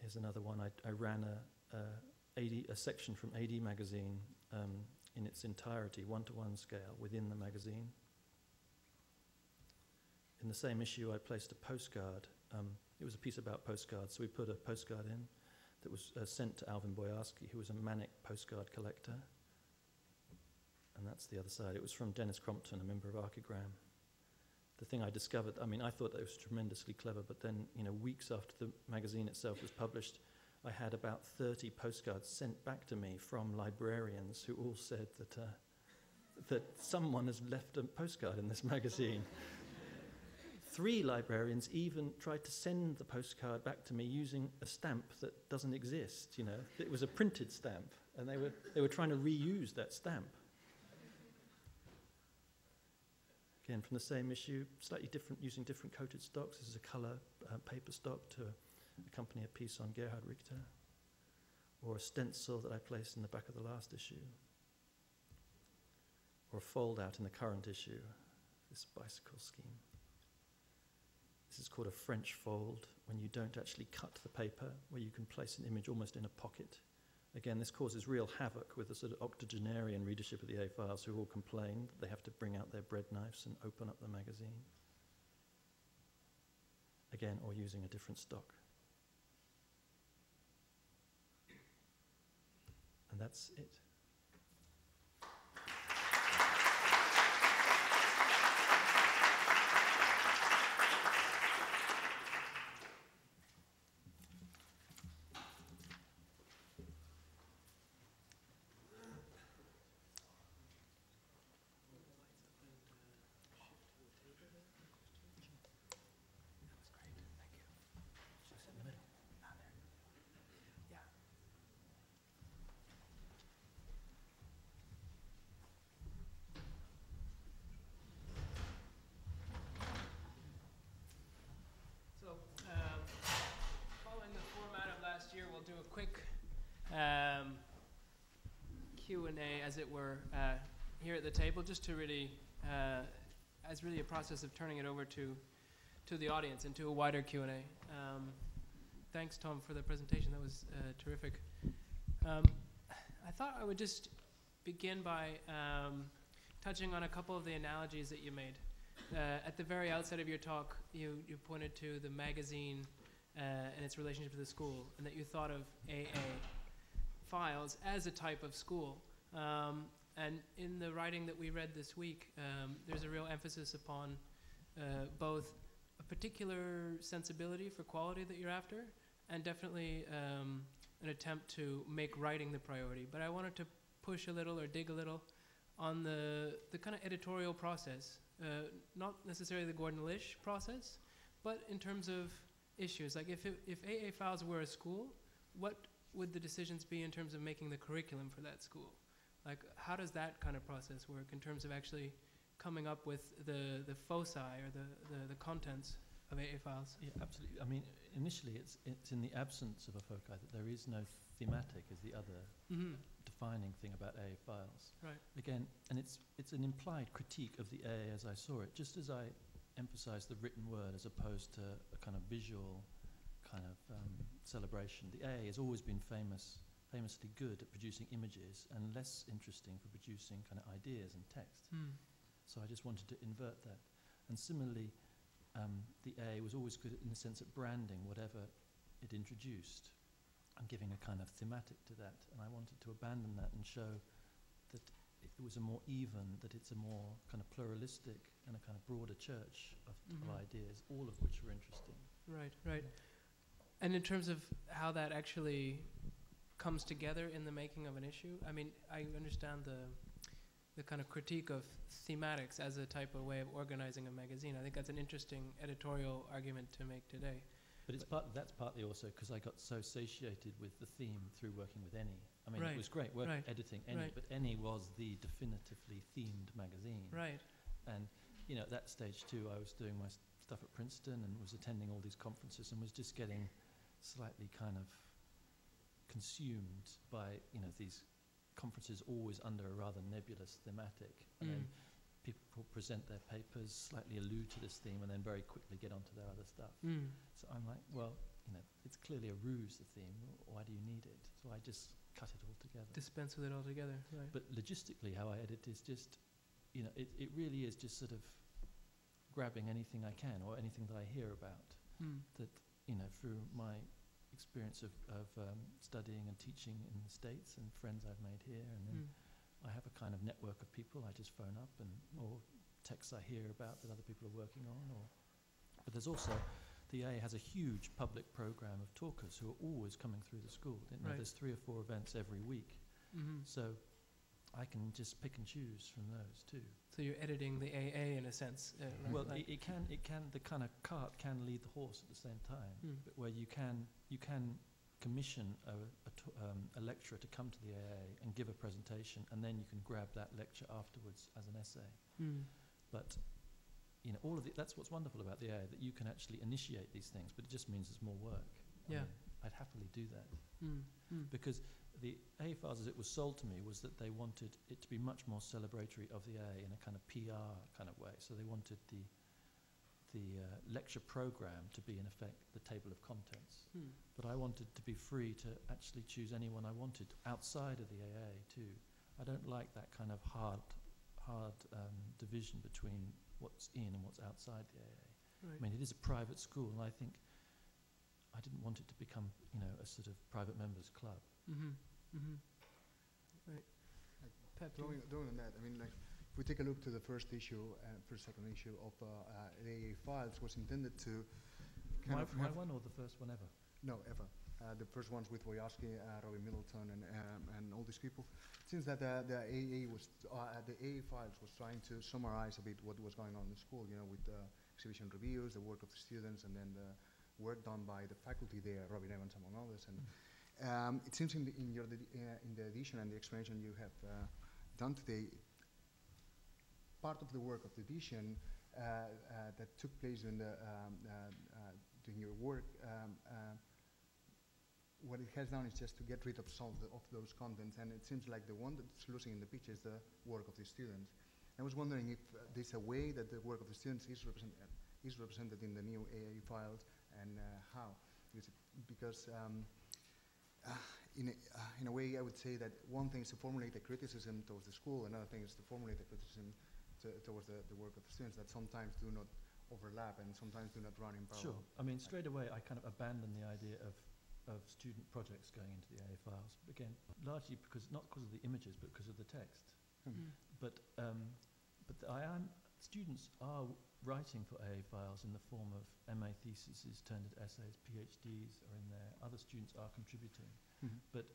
Here's another one. I, I ran a, a, AD, a section from AD magazine um, in its entirety, one-to-one scale, within the magazine. In the same issue, I placed a postcard. Um, it was a piece about postcards, so we put a postcard in that was uh, sent to Alvin Boyarsky, who was a manic postcard collector. And that's the other side. It was from Dennis Crompton, a member of Archigram. The thing I discovered, I mean, I thought that it was tremendously clever, but then, you know, weeks after the magazine itself was published, I had about 30 postcards sent back to me from librarians who all said that, uh, that someone has left a postcard in this magazine. Three librarians even tried to send the postcard back to me using a stamp that doesn't exist. You know, it was a printed stamp, and they were, they were trying to reuse that stamp. Again, from the same issue, slightly different, using different coated stocks. This is a colour uh, paper stock to accompany a piece on Gerhard Richter, or a stencil that I placed in the back of the last issue, or a fold out in the current issue, this bicycle scheme. This is called a French fold, when you don't actually cut the paper, where you can place an image almost in a pocket. Again, this causes real havoc with the sort of octogenarian readership of the A files who all complain that they have to bring out their bread knives and open up the magazine. Again, or using a different stock. And that's it. So, um, following the format of last year, we'll do a quick um, Q and A, as it were, uh, here at the table, just to really, uh, as really a process of turning it over to to the audience and to a wider Q and A. Um, thanks, Tom, for the presentation. That was uh, terrific. Um, I thought I would just begin by um, touching on a couple of the analogies that you made. Uh, at the very outset of your talk, you, you pointed to the magazine uh, and its relationship to the school, and that you thought of AA files as a type of school. Um, and in the writing that we read this week, um, there's a real emphasis upon uh, both a particular sensibility for quality that you're after, and definitely um, an attempt to make writing the priority. But I wanted to push a little or dig a little on the, the kind of editorial process uh, not necessarily the Gordon Lish process, but in terms of issues. Like if, it, if AA Files were a school, what would the decisions be in terms of making the curriculum for that school? Like how does that kind of process work in terms of actually coming up with the, the foci or the, the, the contents of AA Files? Yeah, absolutely. I mean, initially it's, it's in the absence of a foci that there is no thematic is the other Mm-hmm. defining thing about AA files. Right. Again, and it's, it's an implied critique of the AA as I saw it, just as I emphasized the written word as opposed to a kind of visual kind of um, celebration. The AA has always been famous, famously good at producing images and less interesting for producing kind of ideas and text. Mm. So I just wanted to invert that. And similarly, um, the A was always good in the sense of branding whatever it introduced and giving a kind of thematic to that. And I wanted to abandon that and show that it was a more even, that it's a more kind of pluralistic and a kind of broader church of, Mhm. of ideas, all of which were interesting. Right, right. And in terms of how that actually comes together in the making of an issue, I mean, I understand the the kind of critique of thematics as a type of way of organizing a magazine. I think that's an interesting editorial argument to make today. But it's part, that's partly also because I got so satiated with the theme through working with Any. I mean, Right, it was great work right, editing Any, right. but Any was the definitively themed magazine. Right. And, you know, at that stage too, I was doing my stuff at Princeton and was attending all these conferences and was just getting slightly kind of consumed by, you know, these conferences always under a rather nebulous thematic. And then Mm. people present their papers, slightly allude to this theme, and then very quickly get onto their other stuff. Mm. So I'm like, well, you know, it's clearly a ruse, the theme. Why do you need it? So I just cut it all together. Dispense with it altogether. Right. But logistically, how I edit is just, you know, it, it really is just sort of grabbing anything I can or anything that I hear about Mm. that, you know, through my experience of, of um, studying and teaching in the States and friends I've made here. And then Mm. I have a kind of network of people I just phone up and or texts I hear about that other people are working on. Or but there's also the A has a huge public program of talkers who are always coming through the school. You know, Right. There's three or four events every week, Mhm. so I can just pick and choose from those too. So you're editing the AA in a sense. Uh, right? Well, like- it, it can it can the kind of cart can lead the horse at the same time, Hmm. but where you can you can commission a, a, t- um, a lecturer to come to the AA and give a presentation, and then you can grab that lecture afterwards as an essay. Mm. But you know, all of the, that's what's wonderful about the AA that you can actually initiate these things, but it just means there's more work. I Yeah. mean, I'd happily do that Mm. Mm. because the A files, as it was sold to me, was that they wanted it to be much more celebratory of the A in a kind of PR kind of way. So they wanted the the uh, lecture program to be in effect the table of contents, Mm. but I wanted to be free to actually choose anyone I wanted outside of the AA too. I don't like that kind of hard hard um, division between what's in and what's outside the AA. Right. I mean, it is a private school, and I think I didn't want it to become, you know, a sort of private members club. Mhm. Mhm. Right. Like, Pep, do you- Drawing, drawing on that, I mean, like, if we take a look to the first issue, uh, first second issue of uh, uh, the AA files, was intended to kind My, of my one or the first one ever? no, ever. Uh, the first ones with Boyarsky, uh, Robbie Middleton, and um, and all these people. Since that uh, the AA was uh, the AA files was trying to summarize a bit what was going on in the school, you know, with the exhibition reviews, the work of the students, and then the work done by the faculty there, Robin Evans among others. And um, it seems in, the, in your uh, in the edition and the explanation you have uh, done today, part of the work of the edition uh, uh, that took place in the um, uh, uh, doing your work. Um, what it has done is just to get rid of some of, the, of those contents, and it seems like the one that's losing in the picture is the work of the students. I was wondering if uh, there's a way that the work of the students is, represent, uh, is represented in the new AA files, and uh, how. Because um, in, a, in a way, I would say that one thing is to formulate a criticism towards the school, another thing is to formulate a criticism to, towards the, the work of the students that sometimes do not overlap and sometimes do not run in parallel. Sure. I mean, straight away, I kind of abandoned the idea of, of student projects going into the AA files. Again, largely because, not because of the images, but because of the text. Mm. But, um, but I am, students are writing for AA files in the form of MA theses turned into essays, PhDs are in there, other students are contributing. Mhm. But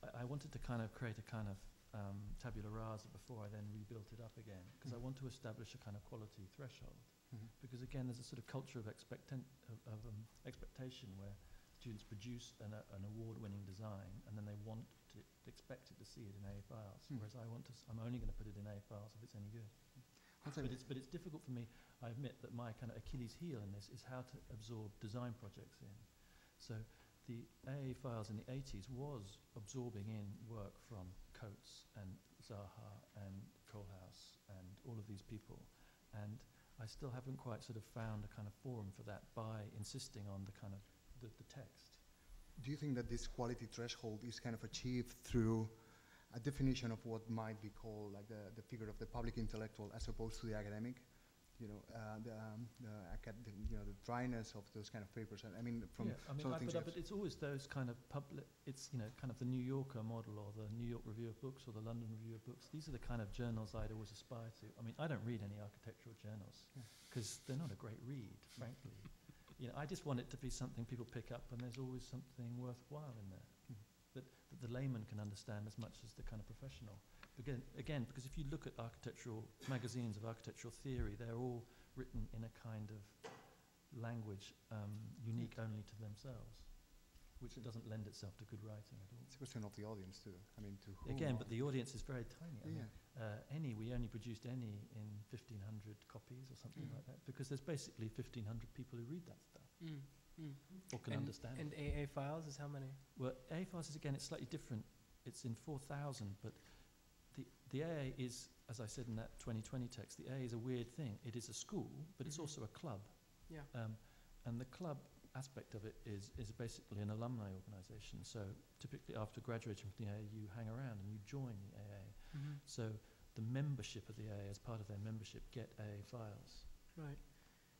I, I wanted to kind of create a kind of um, tabula rasa before I then rebuilt it up again, because I Mhm. want to establish a kind of quality threshold. Mhm. Because again, there's a sort of culture of, of, of um, expectation where students produce an, uh, an award-winning design and then they want to expect it to see it in A files. Hmm. Whereas I want to, s- I'm only going to put it in A files if it's any good. But it's, but it's difficult for me. I admit that my kind of Achilles heel in this is how to absorb design projects in. So the AA files in the 80s was absorbing in work from Coates and Zaha and Koolhaas and all of these people. And I still haven't quite sort of found a kind of forum for that by insisting on the kind of the, the text. Do you think that this quality threshold is kind of achieved through a definition of what might be called like the, the figure of the public intellectual as opposed to the academic? You know, uh, the, um, the, you know, the dryness of those kind of papers. I mean, from yeah, I mean, some I, of the things but, you but it's always those kind of public, it's, you know, kind of the New Yorker model or the New York Review of Books or the London Review of Books. These are the kind of journals I'd always aspire to. I mean, I don't read any architectural journals Yeah. because they're not a great read, frankly. you know, I just want it to be something people pick up and there's always something worthwhile in there Mhm. that, that the layman can understand as much as the kind of professional. Again, again, because if you look at architectural magazines of architectural theory, they're all written in a kind of language um, unique only to themselves, which doesn't lend itself to good writing at all. It's a question of the audience too. I mean, to whom Again, but the audience is very tiny. I yeah. mean, uh, any, we only produced any in 1,500 copies or something Mm. like that, because there's basically 1,500 people who read that stuff Mm. Mm. or can and, understand And. AA files is how many? Well, AA files is again, it's slightly different. It's in 4,000, but the, AA is, as I said in that 2020 text, the AA is a weird thing. It is a school, but it's Mhm. also a club. Yeah. Um, and the club aspect of it is, is basically an alumni organisation. So typically after graduating from the AA, you hang around and you join the AA. Mhm. So the membership of the AA, as part of their membership, get AA files. Right.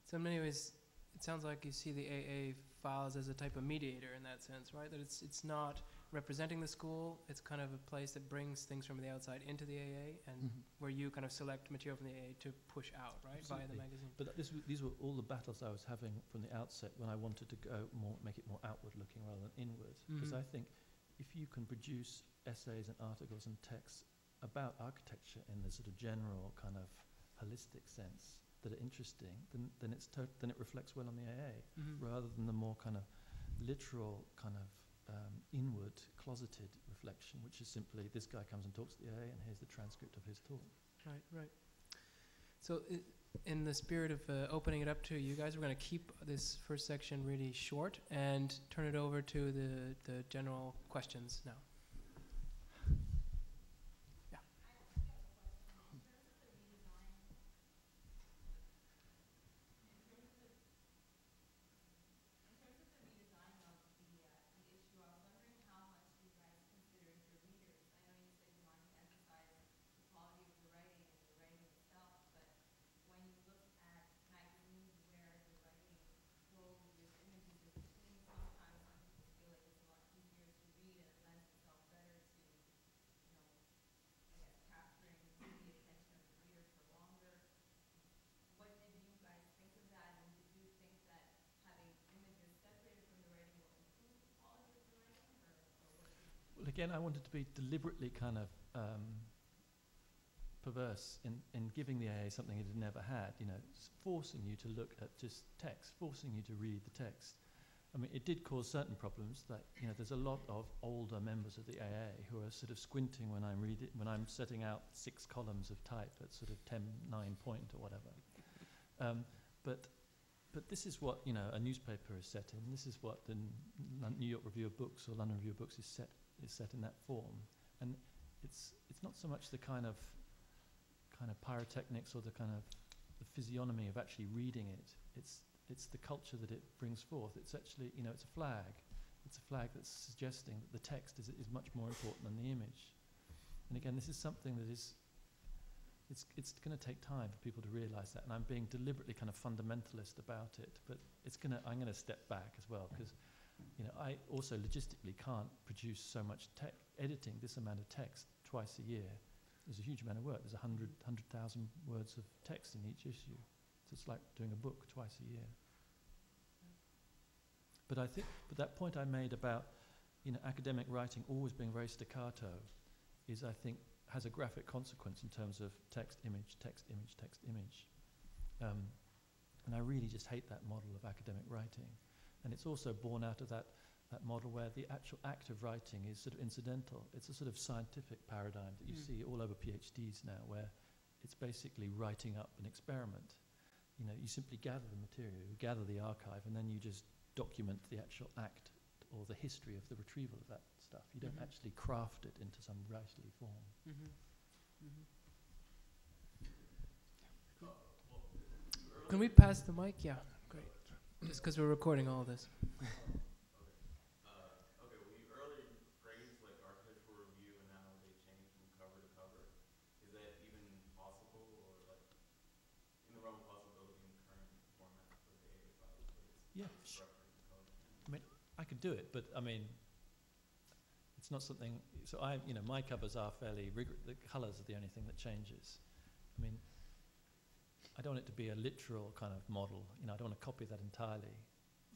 So in many ways, it sounds like you see the AA files as a type of mediator in that sense, right? That it's it's not representing the school. It's kind of a place that brings things from the outside into the AA, and Mhm. where you kind of select material from the AA to push out, right, via the magazine. But this, these were all the battles I was having from the outset when I wanted to go more, make it more outward looking rather than inward. Because Mhm. I think if you can produce essays and articles and texts about architecture in the sort of general kind of holistic sense that are interesting, then, then it's to- then it reflects well on the AA Mhm. rather than the more kind of literal kind of um, inward closeted reflection, which is simply this guy comes and talks to the AA and here's the transcript of his talk. Right, right. So, i- in the spirit of uh, opening it up to you guys, we're going to keep this first section really short and turn it over to the, the general questions now. Again, I wanted to be deliberately kind of um, perverse in, in giving the AA something it had never had, you know, forcing you to look at just text, forcing you to read the text. I mean, it did cause certain problems that, you know, there's a lot of older members of the AA who are sort of squinting when I'm reading, when I'm setting out six columns of type at sort of 10, 9 point or whatever. Um, but but this is what you know a newspaper is set in. This is what the New York Review of Books or London Review of Books is set is set in that form. And it's it's not so much the kind of kind of pyrotechnics or the kind of the physiognomy of actually reading it. It's it's the culture that it brings forth. It's actually you know it's a flag. It's a flag that's suggesting that the text is is much more important than the image. And again, this is something that is it's it's going to take time for people to realize that and I'm being deliberately kind of fundamentalist about it but it's to I'm going to step back as well because you know I also logistically can't produce so much tech editing this amount of text twice a year There's a huge amount of work there's a hundred hundred thousand words of text in each issue so it's like doing a book twice a year but I think but that point I made about you know academic writing always being very staccato is I think has a graphic consequence in terms of text, image, text, image, text, image. Um, and I really just hate that model of academic writing. And it's also born out of that, that model where the actual act of writing is sort of incidental. It's a sort of scientific paradigm that you Mm. see all over PhDs now, where it's basically writing up an experiment. You know, you simply gather the material, you gather the archive, and then you just document the actual act or the history of the retrieval of that stuff. You don't Mhm. actually craft it into some writerly form. Mm-hmm. Mm-hmm. Can we pass the mic? Yeah, great. Just because we're recording all this. Yeah, structured in color? I could do it, but I mean, it's not something. So I, you know, my covers are fairly rigorous. The colours are the only thing that changes. I mean, I don't want it to be a literal kind of model. You know, I don't want to copy that entirely,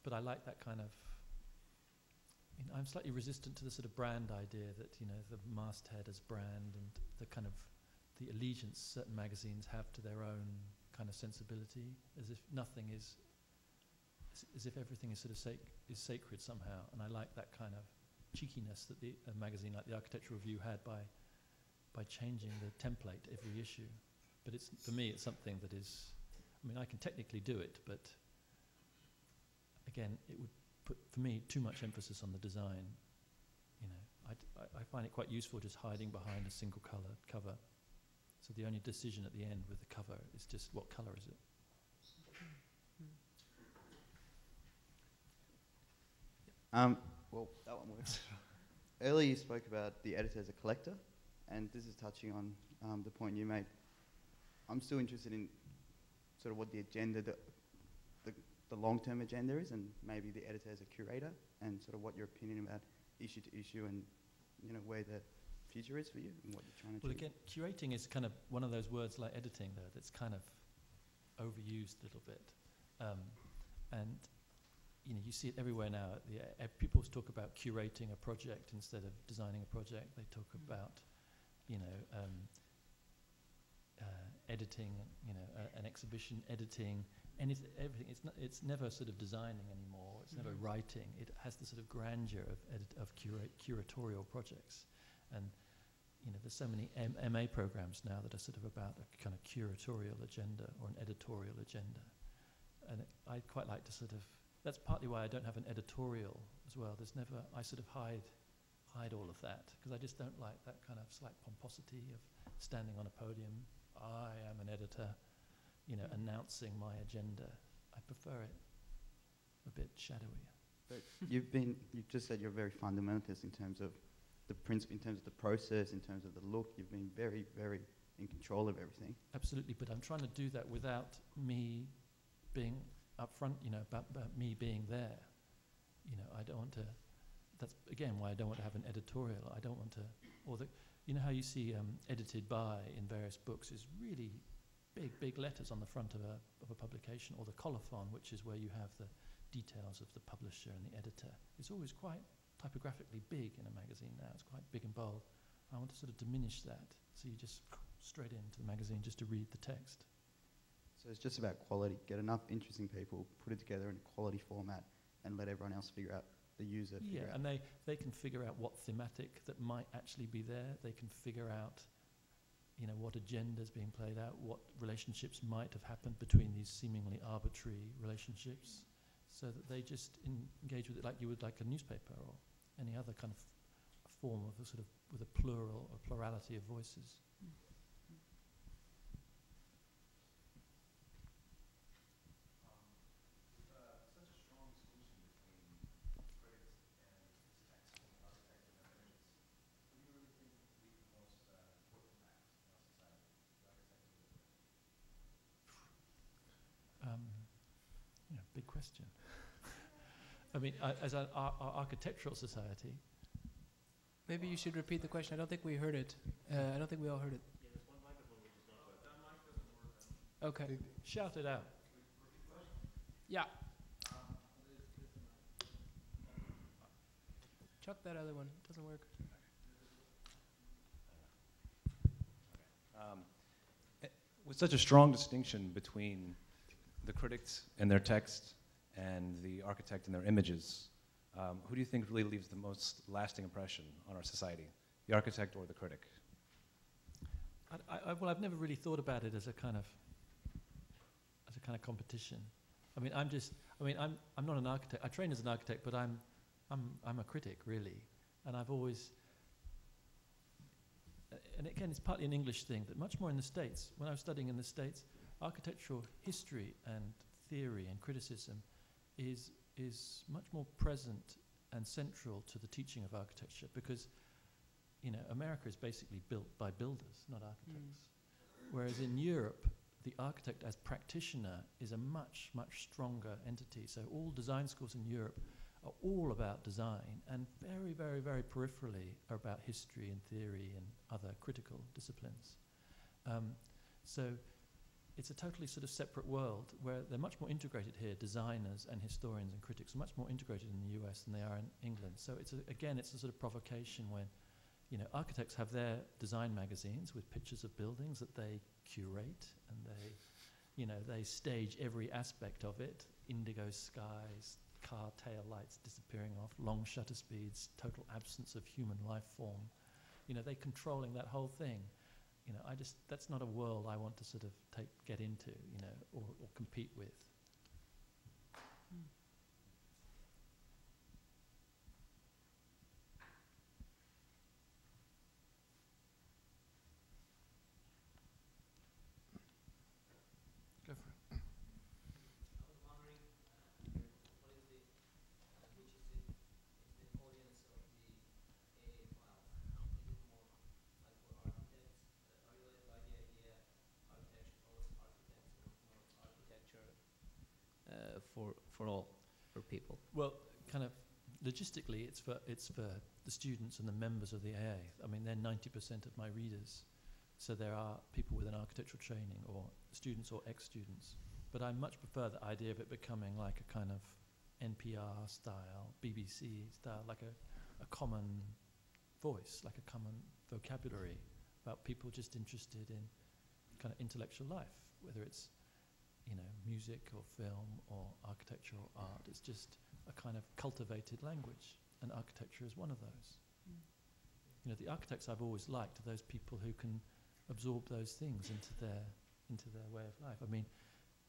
but I like that kind of. You know, I'm slightly resistant to the sort of brand idea that you know the masthead as brand and the kind of the allegiance certain magazines have to their own kind of sensibility, as if nothing is as, if everything is sort of sac- is sacred somehow. And I like that kind of cheekiness that the a magazine like the Architectural Review had by by changing the template every issue. But it's for me, it's something that is. I mean, I can technically do it, but again, it would put for me too much emphasis on the design. You know, I, d- I- I find it quite useful just hiding behind a single color cover. So the only decision at the end with the cover is just what color is it. Um, well, that one works. Earlier you spoke about the editor as a collector, and this is touching on um, the point you made. I'm still interested in sort of what the agenda, the, the, the long-term agenda is, and maybe the editor as a curator, and sort of what your opinion about issue to issue, and you know where the future is for you and what you're trying to do. Well, achieve. again, curating is kind of one of those words like editing, though, that's kind of overused a little bit. Um, and, you know, you see it everywhere now. The, uh, people talk about curating a project instead of designing a project. They talk Mm. about, you know, um, editing, you know, uh, an exhibition, editing, anything, everything. It's, not, it's never sort of designing anymore. It's never Mhm. writing. It has the sort of grandeur of, edit- of cura- curatorial projects. And you know, there's so many M- MA programs now that are sort of about a kind of curatorial agenda or an editorial agenda. And it, I'd quite like to sort of, that's partly why I don't have an editorial as well. There's never, I sort of hide, hide all of that because I just don't like that kind of slight pomposity of standing on a podium. I am an editor, you know, announcing my agenda. I prefer it a bit shadowy. But you've been, you've just said you're very fundamentalist in terms of the principle, in terms of the process, in terms of the look. You've been very, very in control of everything. Absolutely, but I'm trying to do that without me being upfront, you know, about, about me being there. You know, I don't want to. That's again why I don't want to have an editorial. I don't want to, or the, you know how you see um, edited by in various books is really big, big letters on the front of a of a publication, or the colophon, which is where you have the details of the publisher and the editor. It's always quite typographically big in a magazine now. It's quite big and bold. I want to sort of diminish that, so you just straight into the magazine just to read the text. So it's just about quality. Get enough interesting people, put it together in a quality format, and let everyone else figure out the user. Yeah, out. and they, they can figure out what thematic that might actually be there. They can figure out, you know, what agenda's being played out, what relationships might have happened between these seemingly arbitrary relationships, so that they just en- engage with it like you would like a newspaper or any other kind of form of a sort of with a plural or plurality of voices. Um, yeah, big question. I mean, uh, as an ar- ar- architectural society, Maybe you should repeat the question. I don't think we heard it. Uh, I don't think we all heard it. Okay. Shout it out. Yeah. Chuck that other one. It doesn't work. Um, eh, with such a strong distinction between the critics and their text and the architect and their images, um, who do you think really leaves the most lasting impression on our society, the architect or the critic? I, I, well, I've never really thought about it as a kind of as a kind of competition. I mean, I'm just. I mean, I'm I'm not an architect. I train as an architect, but I'm I'm I'm a critic really, and I've always. And again, it's partly an English thing, but much more in the States. When I was studying in the States, architectural history and theory and criticism is is much more present and central to the teaching of architecture because you know, America is basically built by builders, not architects. Whereas in Europe, the architect as practitioner is a much, much stronger entity. So all design schools in Europe are all about design and very, very, very peripherally are about history and theory and other critical disciplines. Um, so it's a totally sort of separate world where they're much more integrated here. Designers and historians and critics are much more integrated in the US than they are in England. So it's a, again, it's a sort of provocation when you know, architects have their design magazines with pictures of buildings that they curate and they, you know, they stage every aspect of it. Indigo skies, car tail lights disappearing off, long shutter speeds, total absence of human life form. You know, they're controlling that whole thing. You know, I just, that's not a world I want to sort of take, get into, you know, or, or compete with. Go for it. for, for all, for people? Well, kind of logistically, it's for it's for the students and the members of the AA. I mean, they're ninety percent of my readers, so there are people with an architectural training, or students or ex-students. But I much prefer the idea of it becoming like a kind of NPR style, BBC style, like a, a common voice, like a common vocabulary about people just interested in kind of intellectual life, whether it's you know music or film or architecture or art. It's just a kind of cultivated language, and architecture is one of those. Mm. You know, the architects I've always liked are those people who can absorb those things into their into their way of life. I mean,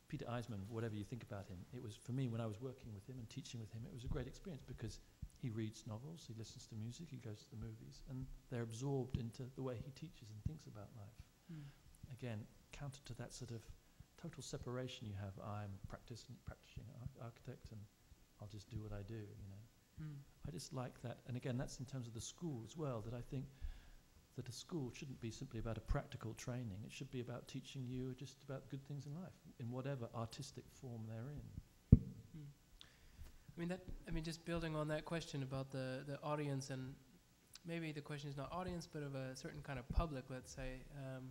Peter Eisenman, whatever you think about him, it was for me when I was working with him and teaching with him, it was a great experience because he reads novels, he listens to music, he goes to the movies, and they're absorbed into the way he teaches and thinks about life. Mm. Again, counter to that sort of total separation you have. I'm a practicing practicing ar- architect, and I'll just do what I do. You know, Mm. I just like that. And again, that's in terms of the school as well. That I think that a school shouldn't be simply about a practical training. It should be about teaching you just about good things in life, in whatever artistic form they're in. Mm. I mean that. I mean, just building on that question about the the audience, and maybe the question is not audience, but of a certain kind of public. Let's say. Um,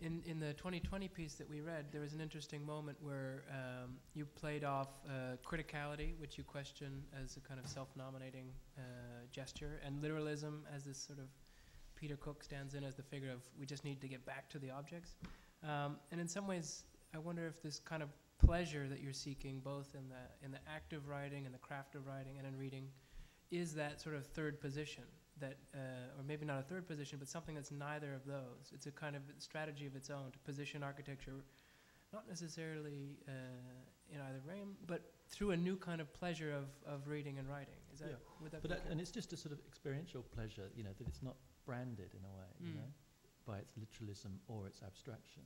in in the 2020 piece that we read, there was an interesting moment where um, you played off uh, criticality, which you question as a kind of self-nominating uh, gesture, and literalism as this sort of Peter Cook stands in as the figure of we just need to get back to the objects. Um, and in some ways, I wonder if this kind of pleasure that you're seeking, both in the in the act of writing and the craft of writing and in reading, is that sort of third position that, uh, or maybe not a third position, but something that's neither of those. It's a kind of strategy of its own to position architecture, not necessarily uh, in either realm, but through a new kind of pleasure of, of reading and writing. Is that Yeah. would that But be that, okay? and it's just a sort of experiential pleasure, you know, that it's not branded in a way, you Mm. know, by its literalism or its abstraction.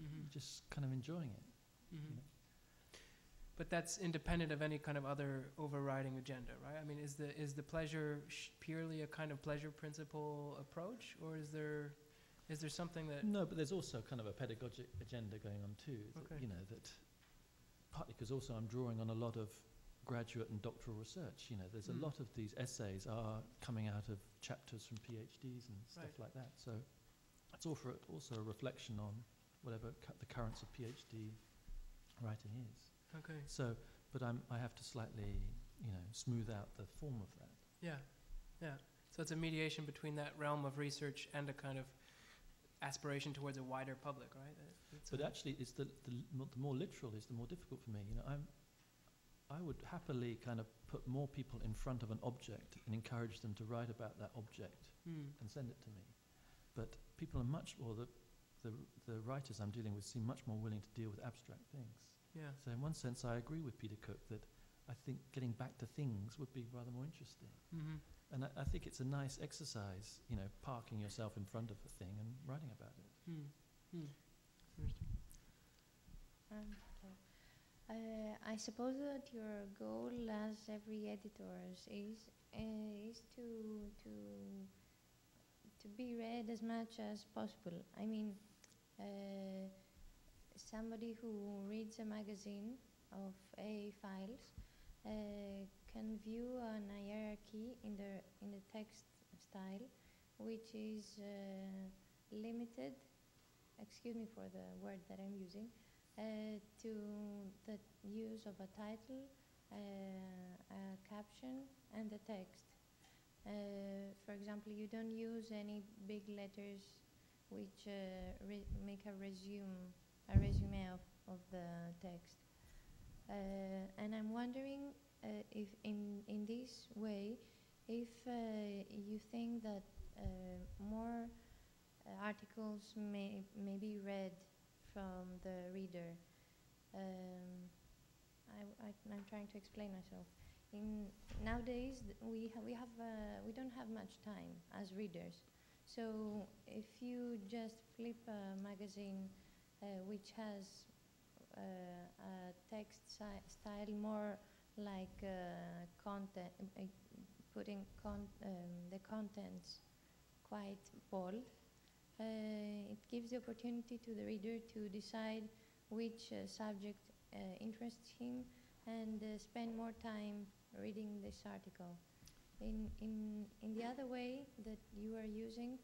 Mhm. Just kind of enjoying it. Mhm. know. But that's independent of any kind of other overriding agenda, right? I mean, is the is the pleasure sh- purely a kind of pleasure principle approach, or is there is there something that No, but there's also kind of a pedagogic agenda going on too. That, Okay. You know that partly because also I'm drawing on a lot of graduate and doctoral research. You know, there's Mm. a lot of these essays are coming out of chapters from PhDs and stuff Right. like that. So it's also also a reflection on whatever cu- the currents of PhD writing is. Okay? So, but I'm I have to slightly you know smooth out the form of that. Yeah, yeah. So it's a mediation between that realm of research and a kind of aspiration towards a wider public, right? It's But actually, it's the, the, the more literal is the more difficult for me. You know, I'm, I would happily kind of put more people in front of an object and encourage them to write about that object Hmm. and send it to me. But people are much, or the, the, the writers I'm dealing with seem much more willing to deal with abstract things. Yeah. So in one sense, I agree with Peter Cook that I think getting back to things would be rather more interesting. Mm-hmm. And I, I think it's a nice exercise, you know, parking yourself in front of a thing and writing about it. Hmm. Hmm. Um, hello. Uh, I suppose that your goal, as every editor's, is uh, is to to to be read as much as possible. I mean, uh, somebody who reads a magazine of AA Files uh, can view an hierarchy in the in the text style, which is uh, limited. Excuse me for the word that I'm using uh, to the use of a title, uh, a caption, and a text. Uh, for example, you don't use any big letters which uh, make a resume, a resume of, of the text. Uh, and I'm wondering uh, if, in in this way, if uh, you think that uh, more uh, articles may may be read from the reader. Um, I, I, am trying to explain myself. In nowadays, we ha- we have uh, we don't have much time as readers. So if you just flip a magazine which has uh, a text style more like uh, content, uh, putting con- um, the contents quite bold, uh, it gives the opportunity to the reader to decide which uh, subject uh, interests him and uh, spend more time reading this article. In, in, in the other way that you are using,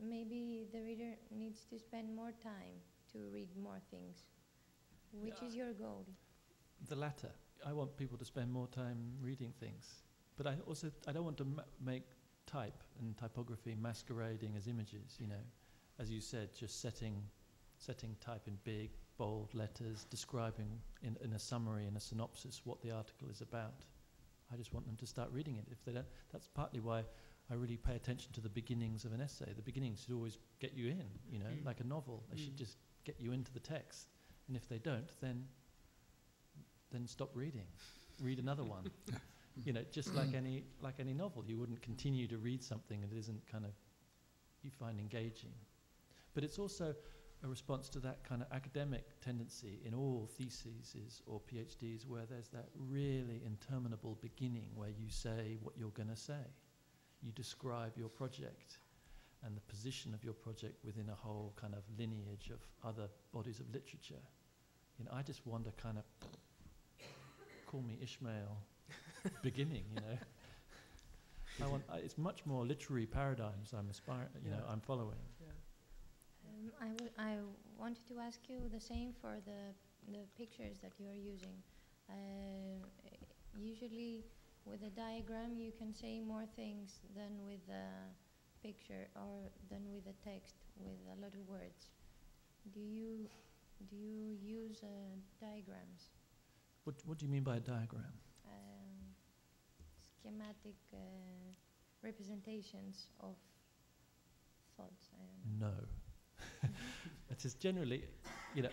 maybe the reader needs to spend more time to read more things. Which Yeah. is your goal? The latter. I want people to spend more time reading things, but I also I don't want to ma- make type and typography masquerading as images. You know, as you said, just setting setting type in big bold letters, describing in, in a summary in a synopsis what the article is about. I just want them to start reading it. If they don't, that's partly why I really pay attention to the beginnings of an essay. The beginnings should always get you in. You know, Mm. like a novel, they should Mm. just get you into the text. And if they don't, then then stop reading. Read another one. you know, just like any like any novel, you wouldn't continue to read something that isn't kind of you find engaging. But it's also a response to that kind of academic tendency in all theses or PhDs where there's that really interminable beginning where you say what you're going to say. You describe your project and the position of your project within a whole kind of lineage of other bodies of literature. You know, I just wonder kind of call me Ishmael beginning, you know. I want, I, it's much more literary paradigms I'm aspiring, you know, I'm following. Um, I, w- I wanted to ask you the same for the, the pictures that you are using. Uh, usually, with a diagram, you can say more things than with a picture or than with a text with a lot of words. Do you do you use uh, diagrams, What, what do you mean by a diagram? um, schematic uh, representations of thoughts? I don't know. No. it is just generally, you know,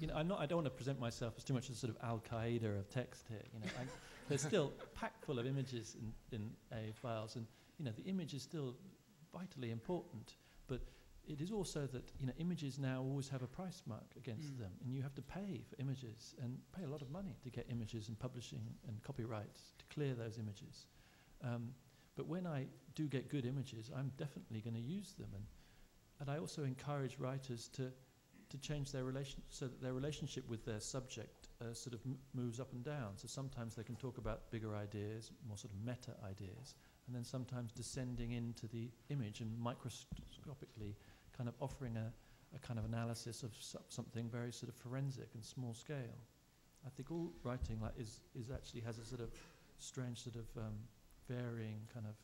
you know, I'm not. I don't want to present myself as too much as sort of Al Qaeda of text here. You know, I, there's still packed full of images in, in AA Files, and you know, the image is still vitally important. But it is also that you know, images now always have a price mark against Mm. them, and you have to pay for images and pay a lot of money to get images and publishing and copyrights to clear those images. Um, but when I do get good images, I'm definitely going to use them, and and I also encourage writers to to change their relation so that their relationship with their subject uh, sort of m- moves up and down. So sometimes they can talk about bigger ideas, more sort of meta ideas, and then sometimes descending into the image and microscopically kind of offering a, a kind of analysis of so- something very sort of forensic and small scale. I think all writing like is is actually has a sort of strange sort of um, varying kind of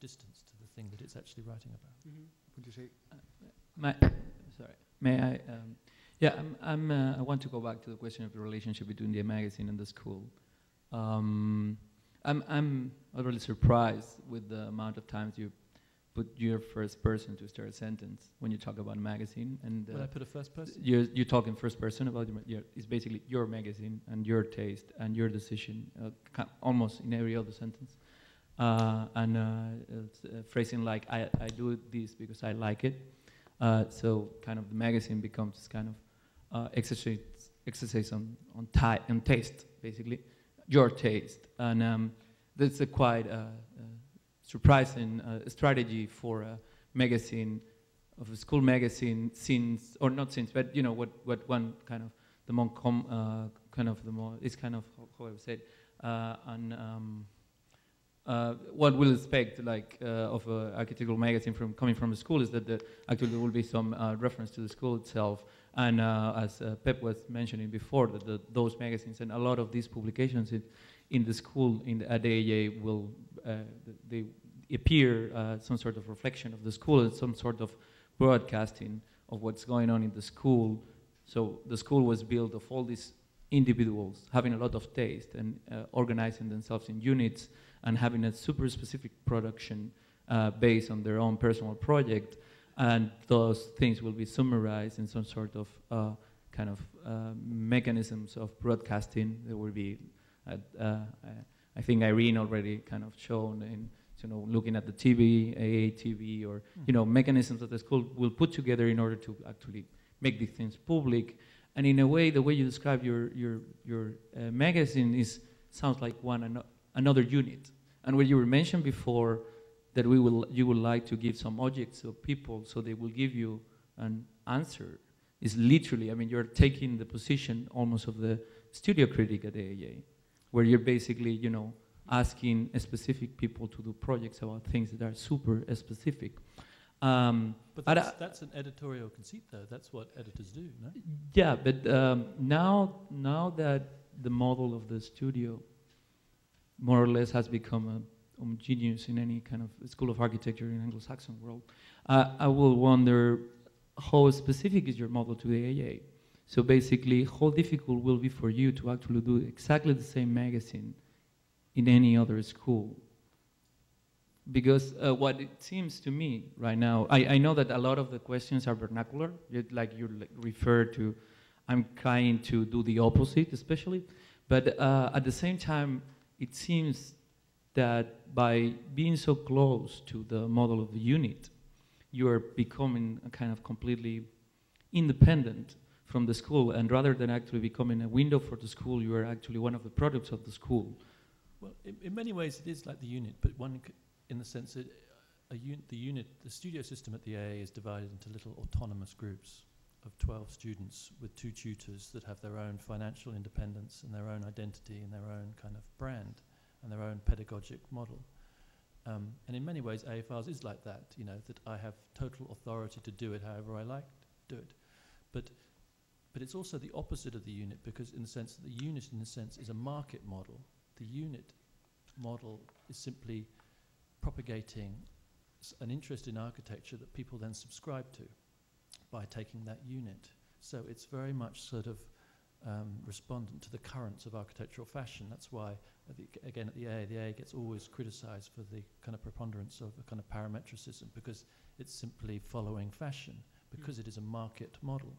distance to the thing that it's actually writing about. Mhm. Would you say May, sorry. May I? Um, yeah, I'm, I'm, uh, I want to go back to the question of the relationship between the magazine and the school. Um, I'm, I'm utterly surprised with the amount of times you put your first person to start a sentence when you talk about a magazine. And When uh, I put a first person, you you talk in first person about your, your, it's basically your magazine and your taste and your decision, uh, almost in every other sentence. Uh, and uh, it's, uh, phrasing like I, I do this because I like it. Uh, so kind of the magazine becomes kind of uh, exercise exercise on on, on taste basically, your taste, and um, that's a quite uh, uh, surprising uh, strategy for a magazine of a school magazine since or not since, but you know what what one kind of the more com, uh, kind of the more it's kind of how, I would say it, and um, uh, what we'll expect like uh, of an architectural magazine from coming from a school is that the, actually there will be some uh, reference to the school itself and uh, as uh, Pep was mentioning before that the, those magazines and a lot of these publications in, in the school in the, at the AA will uh, they appear uh, some sort of reflection of the school and some sort of broadcasting of what's going on in the school so the school was built of all these individuals having a lot of taste and uh, organizing themselves in units and having a super specific production based on their own personal project. And those things will be summarized in some sort of uh, kind of uh, mechanisms of broadcasting. There will be, uh, uh, I think Irene already kind of shown in, you know, looking at the TV, AA TV, or you know, mechanisms that the school will put together in order to actually make these things public. And in a way, the way you describe your your your uh, magazine is sounds like one ano- another unit. And what you were mentioned before, that we will you would like to give some objects to people so they will give you an answer. is literally, I mean, you're taking the position almost of the studio critic at the AA, where you're basically, you know, asking specific people to do projects about things that are super specific. Um, But but that's, I- that's an editorial conceit, though. That's what editors do, no? yeah, but um, now, now that the model of the studio more or less has become a homogeneous in any kind of school of architecture in Anglo-Saxon world, uh, I will wonder how specific is your model to the AA? So basically, how difficult will be for you to actually do exactly the same magazine in any other school? Because uh, what it seems to me right now, I, I know that a lot of the questions are vernacular, like you refer to, I'm trying to do the opposite, especially. But uh, at the same time, it seems that by being so close to the model of the unit, you are becoming a kind of completely independent from the school, and rather than actually becoming a window for the school, you are actually one of the products of the school. Well, in, in many ways, it is like the unit, but one, in the sense that uh, a un- the unit, the studio system at the AA is divided into little autonomous groups of 12 students with two tutors that have their own financial independence and their own identity and their own kind of brand and their own pedagogic model. Um, and in many ways, Files is like that, you know, that I have total authority to do it however I like to do it. But, but it's also the opposite of the unit because in the sense that the unit, in a sense, is a market model. The unit model is simply propagating an interest in architecture that people then subscribe to by taking that unit. So it's very much sort of um, respondent to the currents of architectural fashion. That's why, the, again, at the A, the A gets always criticized for the kind of preponderance of a kind of parametricism because it's simply following fashion, because it is a market model.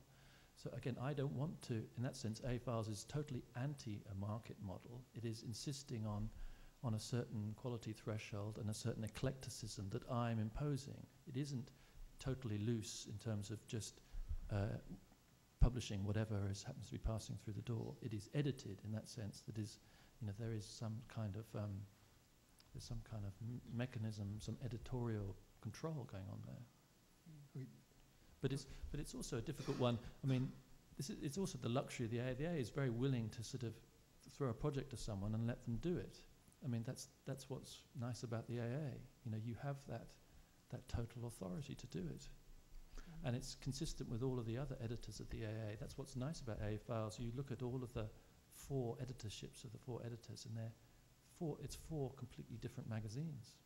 So again, I don't want to, in that sense, AA Files is totally anti a market model. It is insisting on, on a certain quality threshold and a certain eclecticism that I'm imposing. It isn't totally loose in terms of just uh, publishing whatever is, happens to be passing through the door. It is edited in that sense. That is, you know, there is some kind of um, there's some kind of m- mechanism, some editorial control going on there. We- But it's but it's also a difficult one. I mean, this is, it's also the luxury of the AA. The AA is very willing to sort of throw a project to someone and let them do it. I mean, that's that's what's nice about the AA. You know, you have that that total authority to do it. And it's consistent with all of the other editors of the AA. That's what's nice about AA Files. You look at all of the four editorships of the four editors, and they're four. It's four completely different magazines.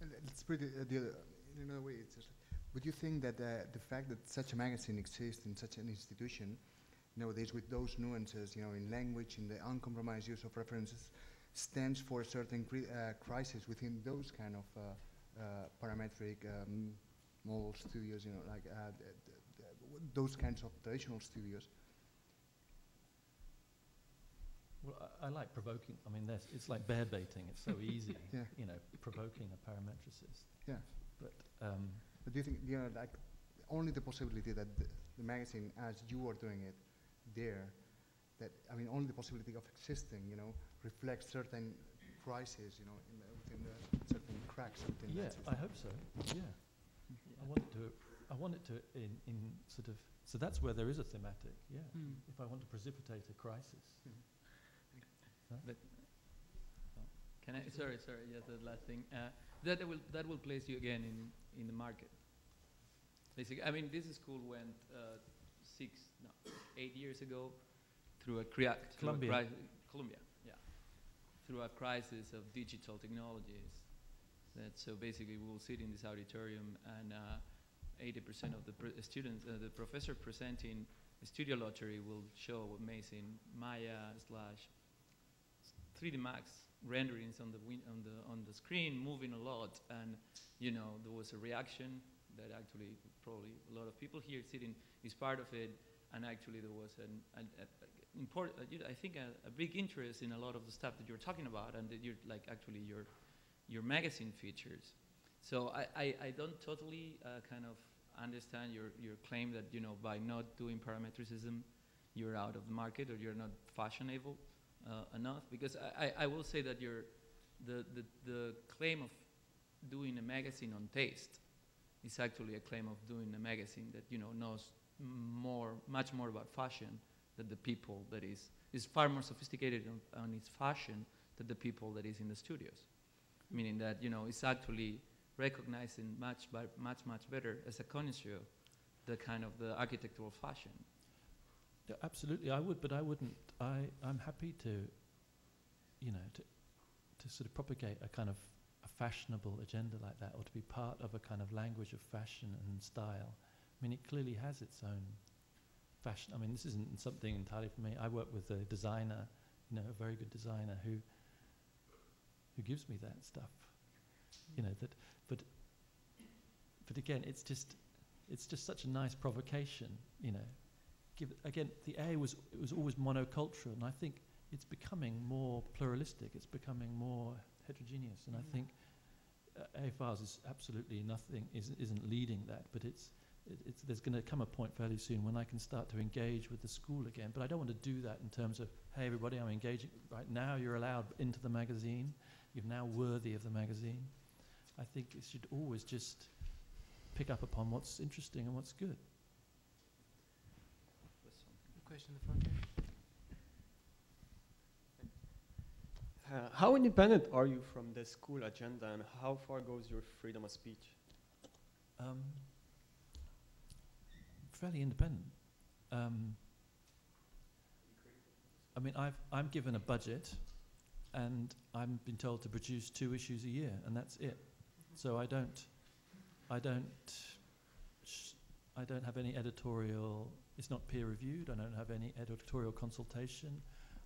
And Let's put it uh, the other, in another way. It's just, would you think that uh, the fact that such a magazine exists in such an institution nowadays, with those nuances, you know, in language, in the uncompromised use of references, stands for a certain cri- uh, crisis within those kind of uh, uh, parametric um, model studios, you know, like uh, th- th- th- those kinds of traditional studios? Well, I, I like provoking. I mean, it's like bear baiting. It's so easy, Yeah. you know, provoking a parametricist. Yeah. But um, But do you think, you know, like, only the possibility that the, the magazine, as you are doing it there, that, I mean, only the possibility of existing, you know, reflects certain crises, you know, in the, within the certain cracks within yeah, that I hope so. Yeah. I want it to. I want it to in, in sort of. So that's where there is a thematic. Yeah. Hmm. If I want to precipitate a crisis. Can I? Sorry, sorry. Just the last thing. Uh, that will that will place you again in in the market. Basically, I mean, this school went uh, six, no, eight years ago through a crea- through a Columbia. Columbia, yeah, through a crisis of digital technologies. That so basically, we will sit in this auditorium and. Uh, 80% of the pr- students, uh, the professor presenting studio lottery will show amazing Maya slash 3D Max renderings on the on the on the screen, moving a lot, and you know there was a reaction that actually probably a lot of people here sitting is part of it, and actually there was an, an a, a import, uh, I think a, a big interest in a lot of the stuff that you're talking about, and that you're like actually your your magazine features. So I, I, I don't totally uh, kind of understand your, your claim that you know by not doing parametricism you're out of the market or you're not fashionable uh, enough because I, I, I will say that your the, the, the claim of doing a magazine on taste is actually a claim of doing a magazine that you know knows more, much more about fashion than the people that is is far more sophisticated on, on its fashion than the people that is in the studios. Meaning that you know it's actually recognizing much, much, much better as a connoisseur the kind of the architectural fashion. Yeah, absolutely, I would, but I wouldn't. I I'm happy to, you know, to to sort of propagate a kind of a fashionable agenda like that, or to be part of a kind of language of fashion and style. I mean, it clearly has its own fashion. I mean, this isn't something entirely for me. I work with a designer, you know, a very good designer who who gives me that stuff. You know that, but but again, it's just it's just such a nice provocation. You know, give again the A was it was always monocultural, and I think it's becoming more pluralistic. It's becoming more heterogeneous, and Mhm. I think uh, AA Files is absolutely nothing isn't, isn't leading that, but it's it, it's, there's going to come a point fairly soon when I can start to engage with the school again. But I don't want to do that in terms of, hey, everybody, I'm engaging right now. You're allowed into the magazine. You're now worthy of the magazine. I think it should always just pick up upon what's interesting and what's good. Question in the front here. Uh, how independent are you from the school agenda and how far goes your freedom of speech? Um, fairly independent. Um, I mean, I've, I'm given a budget, and I'm been told to produce two issues a year, and that's it. So I don't, I don't, sh- I don't have any editorial. It's not peer reviewed. I don't have any editorial consultation.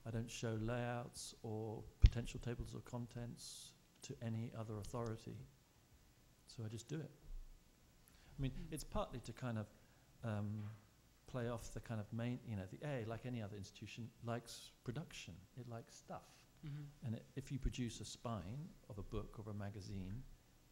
I don't show layouts or potential tables of contents to any other authority. So I just do it. I mean, it's partly to kind of um, play off the kind of main, you know, the A, like any other institution, likes production. It likes stuff. Mm-hmm. And it, if you produce a spine of a book or a magazine,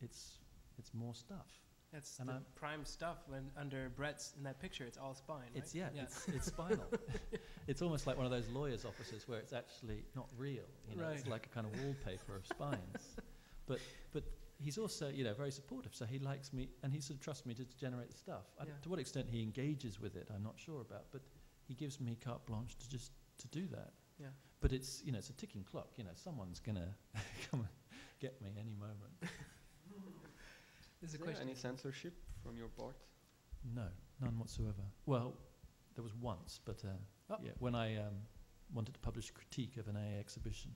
it's it's more stuff. That's And the I'm- prime stuff when under Brett's in that picture. It's all spine. It's right? yeah, it's it's spinal. it's almost like one of those lawyers' offices where it's actually not real. You know, it's like a kind of wallpaper of spines. But but he's also you know very supportive. So he likes me and he sort of trusts me to generate the stuff. Yeah. to what extent he engages with it, I'm not sure about. But he gives me carte blanche to just to do that. Yeah. But it's you know it's a ticking clock. You know someone's gonna come and get me any moment. This is a Is there question. any censorship from your part? No, none whatsoever. Well, there was once, but uh, Oh. yeah, when I um, wanted to publish a critique of an AA exhibition.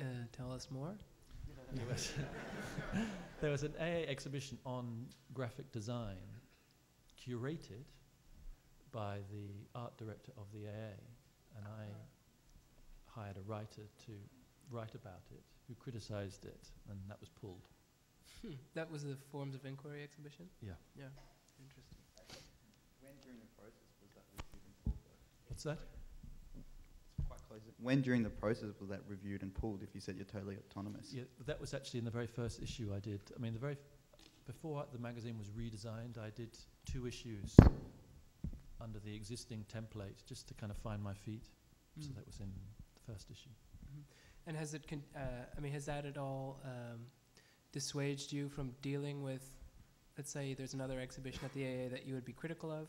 Uh, tell us more. There was, there was an AA exhibition on graphic design, curated by the art director of the AA, and I hired a writer to write about it, who criticised it, and that was pulled. Hmm. That was the Forms of Inquiry exhibition. Yeah. Yeah. Interesting. When during the process was that reviewed and pulled? What's that? It's quite close. When during the process was that reviewed and pulled? If you said you're totally autonomous. Yeah, that was actually in the very first issue I did. I mean, the very f- before the magazine was redesigned, I did two issues under the existing template just to kind of find my feet. So Mm. that was in the first issue. Mhm. And has it? Con- uh, I mean, has that at all um, dissuaged you from dealing with? Let's say there's another exhibition at the AA that you would be critical of.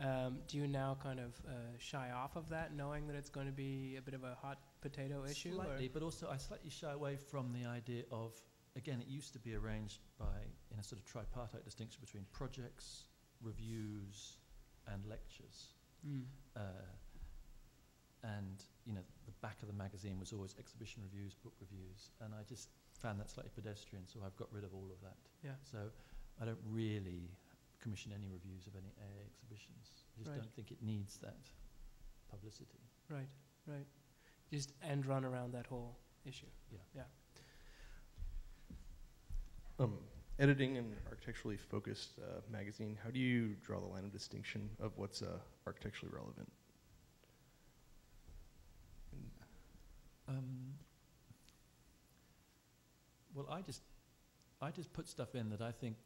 Um, do you now kind of uh, shy off of that, knowing that it's going to be a bit of a hot potato issue? or- Slightly, but also I slightly shy away from the idea of, again, it used to be arranged by, in a sort of tripartite distinction between projects, reviews, and lectures. Mm. Uh, and, you know, the back of the magazine was always exhibition reviews, book reviews, and I just found that slightly pedestrian, so I've got rid of all of that. Yeah. So I don't really commission any reviews of any AA exhibitions. I just Right. don't think it needs that publicity. Right. Right. Just end run around that whole issue. Yeah. Yeah. Um, editing an architecturally focused uh, magazine, how do you draw the line of distinction of what's uh, architecturally relevant? Um, well, I just, I just put stuff in that I think,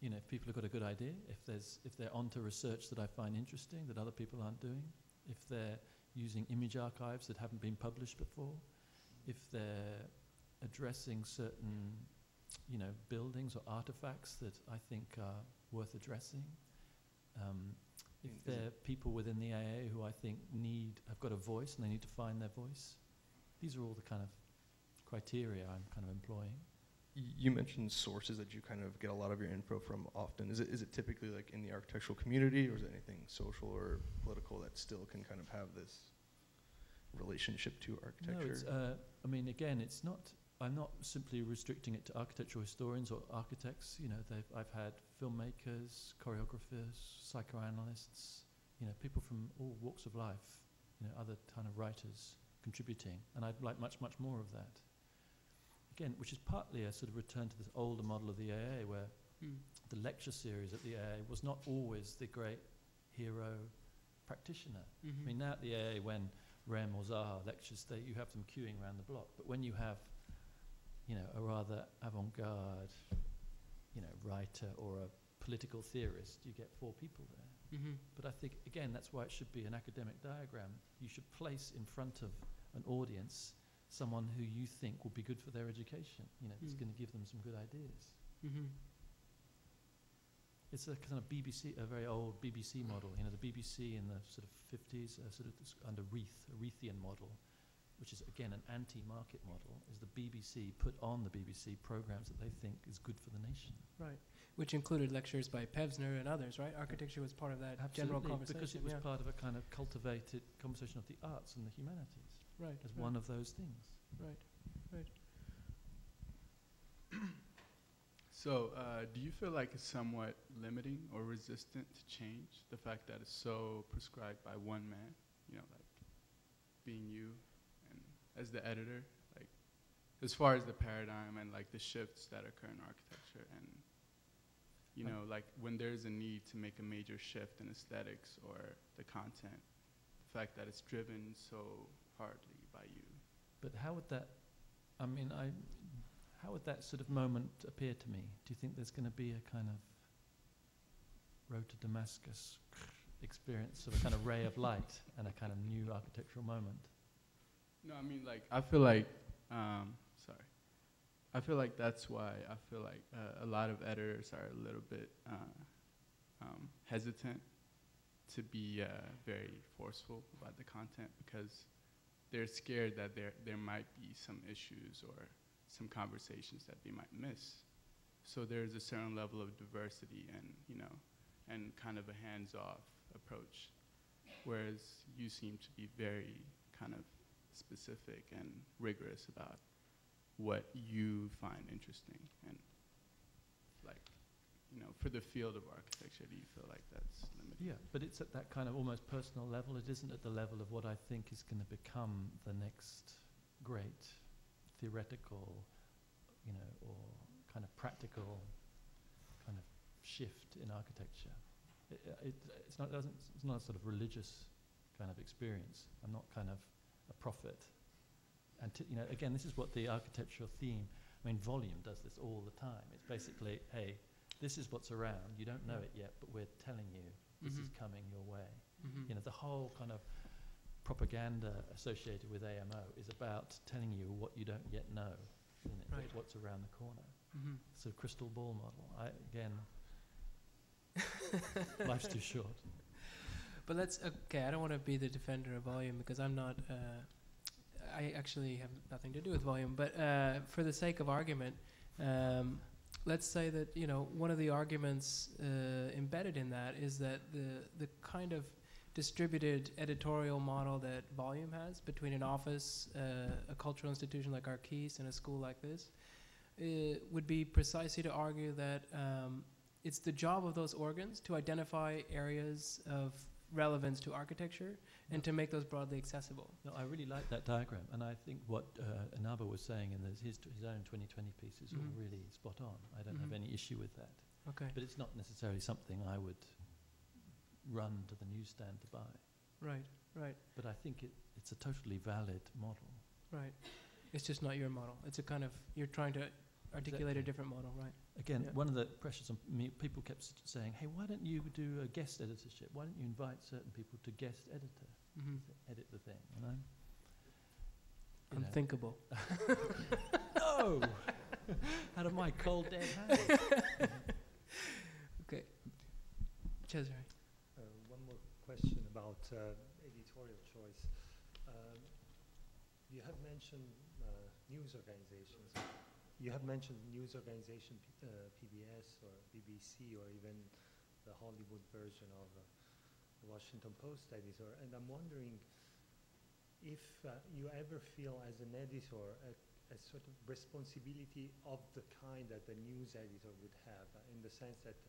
you know, if people have got a good idea, if there's, if they're onto research that I find interesting that other people aren't doing, if they're using image archives that haven't been published before, if they're addressing certain you know, buildings or artifacts that I think are worth addressing. Um, if Mm, is there are people within the AA who I think need, have got a voice and they need to find their voice, these are all the kind of criteria I'm kind of employing. You mentioned sources that you kind of get a lot of your info from often. Is it, is it typically like in the architectural community or is it anything social or political that still can kind of have this relationship to architecture? No, it's, uh, I mean, again, it's not, I'm not simply restricting it to architectural historians or architects. You know, I've had filmmakers, choreographers, psychoanalysts, you know, people from all walks of life, you know, other kind of writers contributing. And I'd like much, much more of that. Again, which is partly a sort of return to this older model of the AA where Mm. the lecture series at the AA was not always the great hero practitioner. Mhm. I mean, now at the AA, when Rem or Zaha lectures, they, you have them queuing around the block. But when you have, you know, a rather avant-garde, you know, writer or a political theorist, you get four people there. Mhm. But I think, again, that's why it should be an academic diagram. You should place in front of an audience someone who you think will be good for their education, you know, that's Mm. going to give them some good ideas. Mhm. It's a kind of BBC, a very old BBC model. You know, the BBC in the sort of 50s, uh, sort of this under Reith, a Reithian model, which is again an anti-market model, is the BBC put on the BBC programs that they think is good for the nation. Right. Which included lectures by Pevsner and others, right? Architecture was part of that general conversation. because it was yeah. part of a kind of cultivated conversation of the arts and the humanities right. as right, one of those things. Right. Right. So, uh, do you feel like it's somewhat limiting or resistant to change? The fact that it's so prescribed by one man, you know, like being you and as the editor, like as far as the paradigm and like the shifts that occur in architecture and you Um, know, like when there's a need to make a major shift in aesthetics or the content, the fact that it's driven so hardly by you. But how would that, I mean, I, how would that sort of moment appear to me? Do you think there's going to be a kind of road to Damascus experience of a kind of ray of light and a kind of new architectural moment? No, I mean like I feel like um, sorry. I feel like that's why I feel like uh, a lot of editors are a little bit uh, um, hesitant to be uh, very forceful about the content because they're scared that there there might be some issues or some conversations that they might miss. So there's a certain level of diversity and you know and kind of a hands-off approach, whereas you seem to be very kind of specific and rigorous about what you find interesting and you know for the field of architecture do you feel like that's limited Yeah, but it's at that kind of almost personal level. It isn't at the level of what I think is going to become the next great theoretical, you know, or kind of practical kind of shift in architecture. It, uh, it, it's not doesn't it's not a sort of religious kind of experience. I'm not kind of a prophet. And you know, again, this is what the architectural theme. I mean, volume does this all the time. It's basically, hey, this is what's around. You don't know it yet, but we're telling you this is Mhm. coming your way. Mhm. You know, the whole kind of propaganda associated with AMO is about telling you what you don't yet know, isn't it? Right. What's around the corner. Mhm. It's a crystal ball model. I, again, life's too short. But let's okay. I don't want to be the defender of volume because I'm not. Uh, I actually have nothing to do with volume. But uh, for the sake of argument, um, let's say that you know one of the arguments uh, embedded in that is that the the kind of distributed editorial model that volume has between an office, uh, a cultural institution like Archis, and a school like this, uh, would be precisely to argue that um, it's the job of those organs to identify areas of relevance to architecture and to make those broadly accessible. No, I really like that diagram, and I think what uh, Inaba was saying in his, his, his own 2020 piece is all Mhm. really spot on. I don't have Mhm. any issue with that. Okay. But it's not necessarily something I would run to the newsstand to buy. Right, right, But I think it, it's a totally valid model. right. It's just not your model. It's a kind of you're trying to articulate Exactly. a different model, right? Again, Yeah. one of the pressures on me, people kept s- saying, hey, why don't you do a guest editorship? Why don't you invite certain people to guest editor, Mhm. edit the thing? And I'm, you know, Unthinkable. no! out of my cold dead hands. okay. Cesare. Uh, one more question about uh, editorial choice. Um, you have mentioned uh, news organizations. You have mentioned news organization uh, PBS or BBC or even the Hollywood version of uh, the Washington Post editor, and I'm wondering if uh, you ever feel as an editor a, a sort of responsibility of the kind that the news editor would have, uh, in the sense that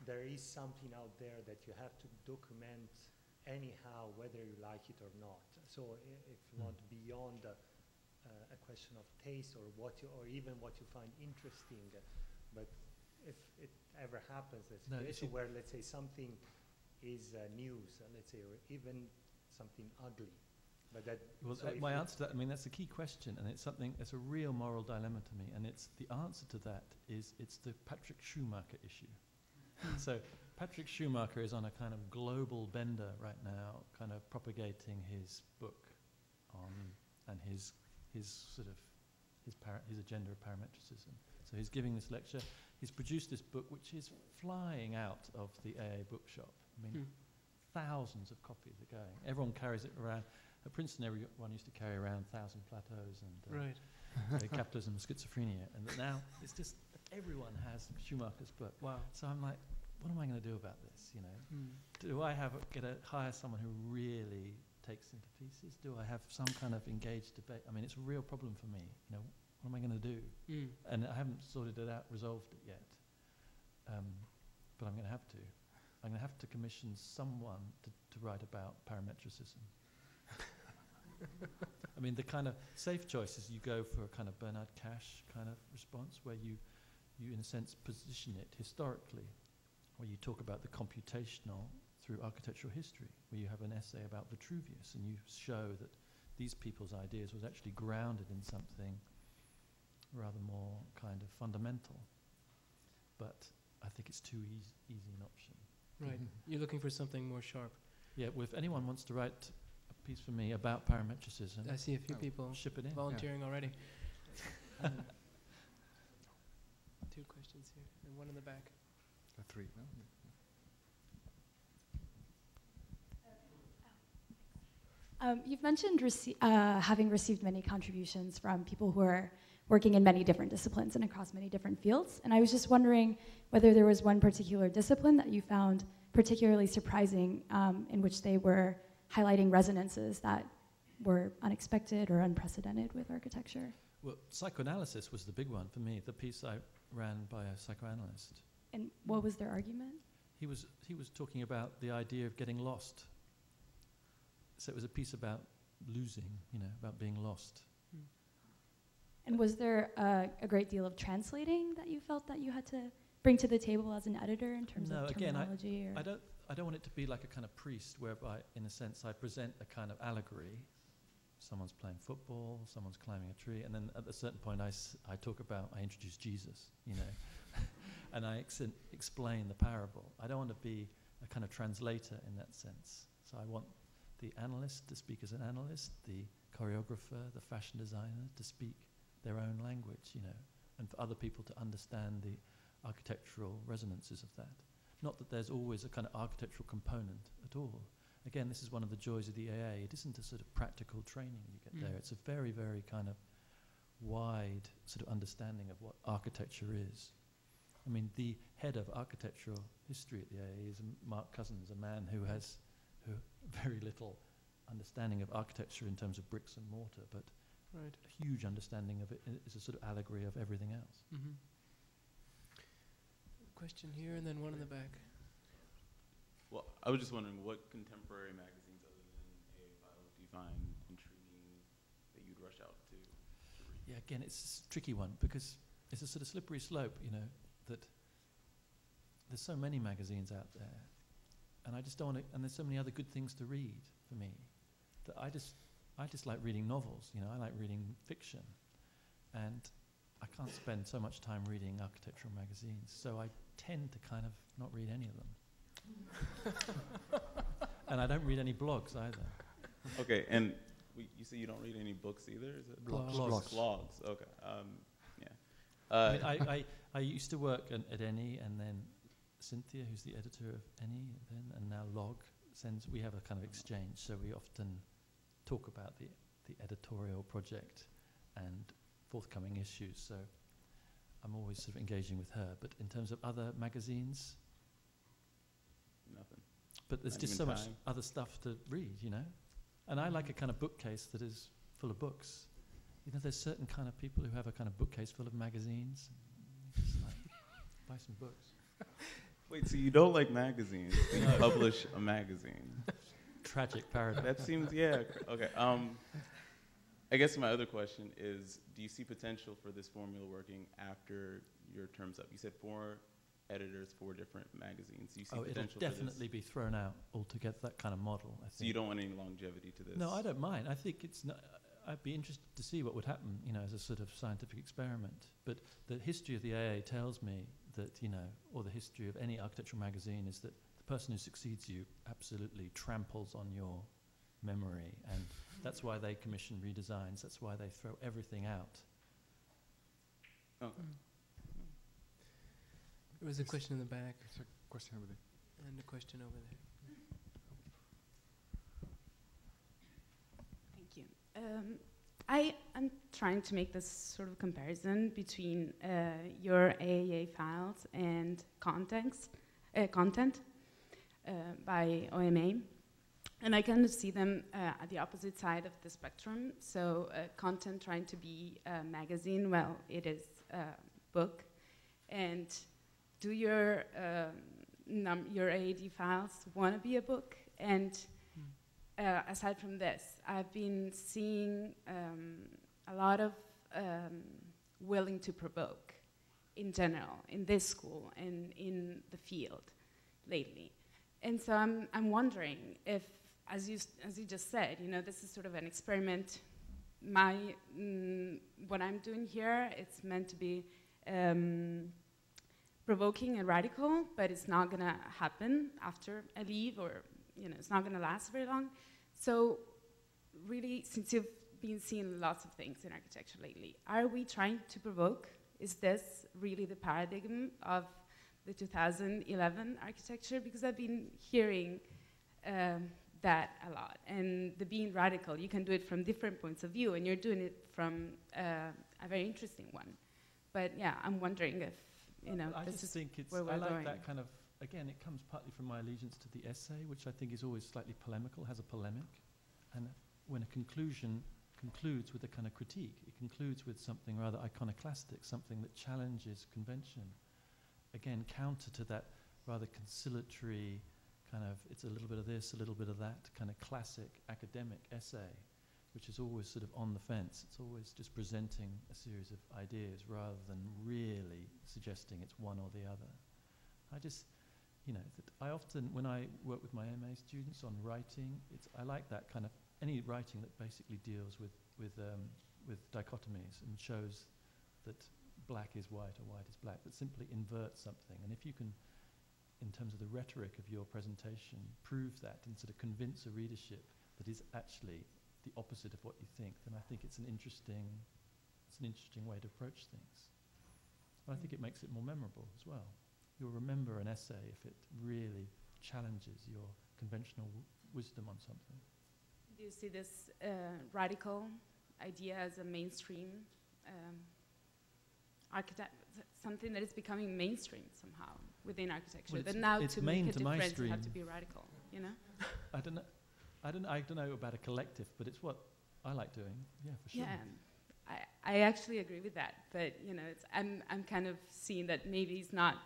there is something out there that you have to document anyhow, whether you like it or not. So if you Mm. want beyond a question of taste or what you, or even what you find interesting, uh, but if it ever happens, a situation see- where let's say something is uh, news, uh, let's say, or even something ugly, but that Well, so uh, my answer to that, I mean, that's a key question, and it's something, it's a real moral dilemma to me, and it's, the answer to that is, it's the Patrick Schumacher issue. so, Patrick Schumacher is on a kind of global bender right now, kind of propagating his book on, and his, his sort of, his, his agenda of parametricism. So he's giving this lecture. He's produced this book, which is flying out of the AA bookshop. I mean, Hmm. thousands of copies are going. Everyone carries it around. At Princeton, everyone used to carry around Thousand Plateaus and uh, Right. Capitalism and Schizophrenia, and now it's just everyone has Schumacher's book. Wow. So I'm like, what am I going to do about this? You know, Mm. do I have a, get a hire someone who really takes into pieces? Do I have some kind of engaged debate? I mean, it's a real problem for me. You know, what am I going to do? Mm. And I haven't sorted it out, resolved it yet. Um, but I'm going to have to. I'm going to have to commission someone to, to write about parametricism. I mean, the kind of safe choice is you go for a kind of Bernard Cache kind of response, where you, you in a sense position it historically, where you talk about the computational through architectural history, where you have an essay about Vitruvius and you show that these people's ideas was actually grounded in something rather more kind of fundamental. But I think it's too easy, easy an option. Right. You're looking for something more sharp. Yeah, well, if anyone wants to write a piece for me about parametricism, I see a few Oh, people ship it in. volunteering already. Um, two questions here, and one in the back. Uh, three, no? Um, you've mentioned rece- uh, having received many contributions from people who are working in many different disciplines and across many different fields. And I was just wondering whether there was one particular discipline that you found particularly surprising um, in which they were highlighting resonances that were unexpected or unprecedented with architecture. Well, psychoanalysis was the big one for me, the piece I ran by a psychoanalyst. And what was their argument? He was, he was talking about the idea of getting lost. So it was a piece about losing, you know, about being lost. And was there uh, a great deal of translating that you felt that you had to bring to the table as an editor in terms no, of again, terminology? I, or I don't, I don't want it to be like a kind of priest whereby, in a sense, I present a kind of allegory. Someone's playing football, someone's climbing a tree, and then at a certain point, I, s- I talk about, I introduce Jesus, you know, and I ex- explain the parable. I don't want to be a kind of translator in that sense. So I want the analyst to speak as an analyst, the choreographer, the fashion designer to speak their own language, you know, and for other people to understand the architectural resonances of that. Not that there's always a kind of architectural component at all. Again, this is one of the joys of the AA. It isn't a sort of practical training you get Mm. there. It's a very, very kind of wide sort of understanding of what architecture is. I mean, the head of architectural history at the AA is Mark Cousins, a man who has very little understanding of architecture in terms of bricks and mortar, but Right. a huge understanding of It's a sort of allegory of everything else. Mm-hmm. Question here, and then one in the back. Well, I was just wondering what contemporary magazines other than AA Files do you find intriguing that you'd rush out to, to? Yeah, again, it's a tricky one because it's a sort of slippery slope, you know, that there's so many magazines out there, and I just don't want to. And there's so many other good things to read for me that I just, I just like reading novels. You know, I like reading fiction, and I can't spend so much time reading architectural magazines. So I tend to kind of not read any of them, and I don't read any blogs either. Okay, and we, you say you don't read any books either? Is it Blogs. blogs? Blogs. Blogs, Okay. Um, yeah. I, mean, I, I, I used to work at, at ANY, and then Cynthia, who's the editor of ANY, then and now Log, sends. We have a kind of exchange, so we often talk about the the editorial project and forthcoming issues. So I'm always sort of engaging with her. But in terms of other magazines, Nothing. but there's Not just even so much other stuff to read, you know. And I like a kind of bookcase that is full of books. You know, there's certain kind of people who have a kind of bookcase full of magazines. Just like, buy some books. Wait, so you don't like magazines? You publish a magazine. Tragic paradox. That seems yeah. Okay. Um, I guess my other question is: Do you see potential for this formula working after your term's up? You said four editors, four different magazines. Do you see Oh, it'll definitely be thrown out altogether. That kind of model. I this? So think. you don't want any longevity to this? No, I don't mind. I think it's. Not, I'd be interested to see what would happen, you know, as a sort of scientific experiment. But the history of the AA tells me that, you know, or the history of any architectural magazine is that the person who succeeds you absolutely tramples on your memory, and that's why they commission redesigns. That's why they throw everything out. Okay. There was a question in the back. There's a question over there. And a question over there. Thank you. Um, I am trying to make this sort of comparison between uh, your AA Files and context, uh, content uh, by OMA. And I kind of see them uh, at the opposite side of the spectrum. So, uh, content trying to be a magazine, well, it is a book. And do your, um, your AAD files want to be a book? And uh, aside from this, I've been seeing um, a lot of um, willing to provoke in general in this school and in the field lately. And so I'm, I'm wondering if, as you, as you just said, you know, this is sort of an experiment. My, mm, what I'm doing here, it's meant to be um, provoking and radical, but it's not going to happen after I leave or, you know, it's not going to last very long. So really, since you've been seeing lots of things in architecture lately, are we trying to provoke? Is this really the paradigm of the 2011 architecture? Because I've been hearing um, that a lot. And the being radical, you can do it from different points of view, and you're doing it from uh, a very interesting one. But yeah, I'm wondering if, you know, I this just is think it's. where we're I like going. that kind of. Again, it comes partly from my allegiance to the essay, which I think is always slightly polemical, has a polemic, and when a conclusion concludes with a kind of critique, it concludes with something rather iconoclastic, something that challenges convention. Again, counter to that rather conciliatory kind of. It's a little bit of this, a little bit of that, kind of classic academic essay, which is always sort of on the fence. It's always just presenting a series of ideas rather than really suggesting it's one or the other. I just, you know, I often, when I work with my MA students on writing, it's, I like that kind of, any writing that basically deals with, with, um, with dichotomies and shows that black is white or white is black, that simply inverts something. And if you can, in terms of the rhetoric of your presentation, prove that and sort of convince a readership that is actually the opposite of what you think, then I think it's an interesting, it's an interesting way to approach things. And I think it makes it more memorable as well. You'll remember an essay if it really challenges your conventional w- wisdom on something. Do you see this uh, radical idea as a mainstream um, architect, something that is becoming mainstream somehow within architecture? Well, that now it's to main make a to difference, you have to be radical. You know? I don't know. I don't. I don't know about a collective, but it's what I like doing. Yeah, for sure. Yeah, I, I actually agree with that. But you know, it's, I'm I'm kind of seeing that maybe it's not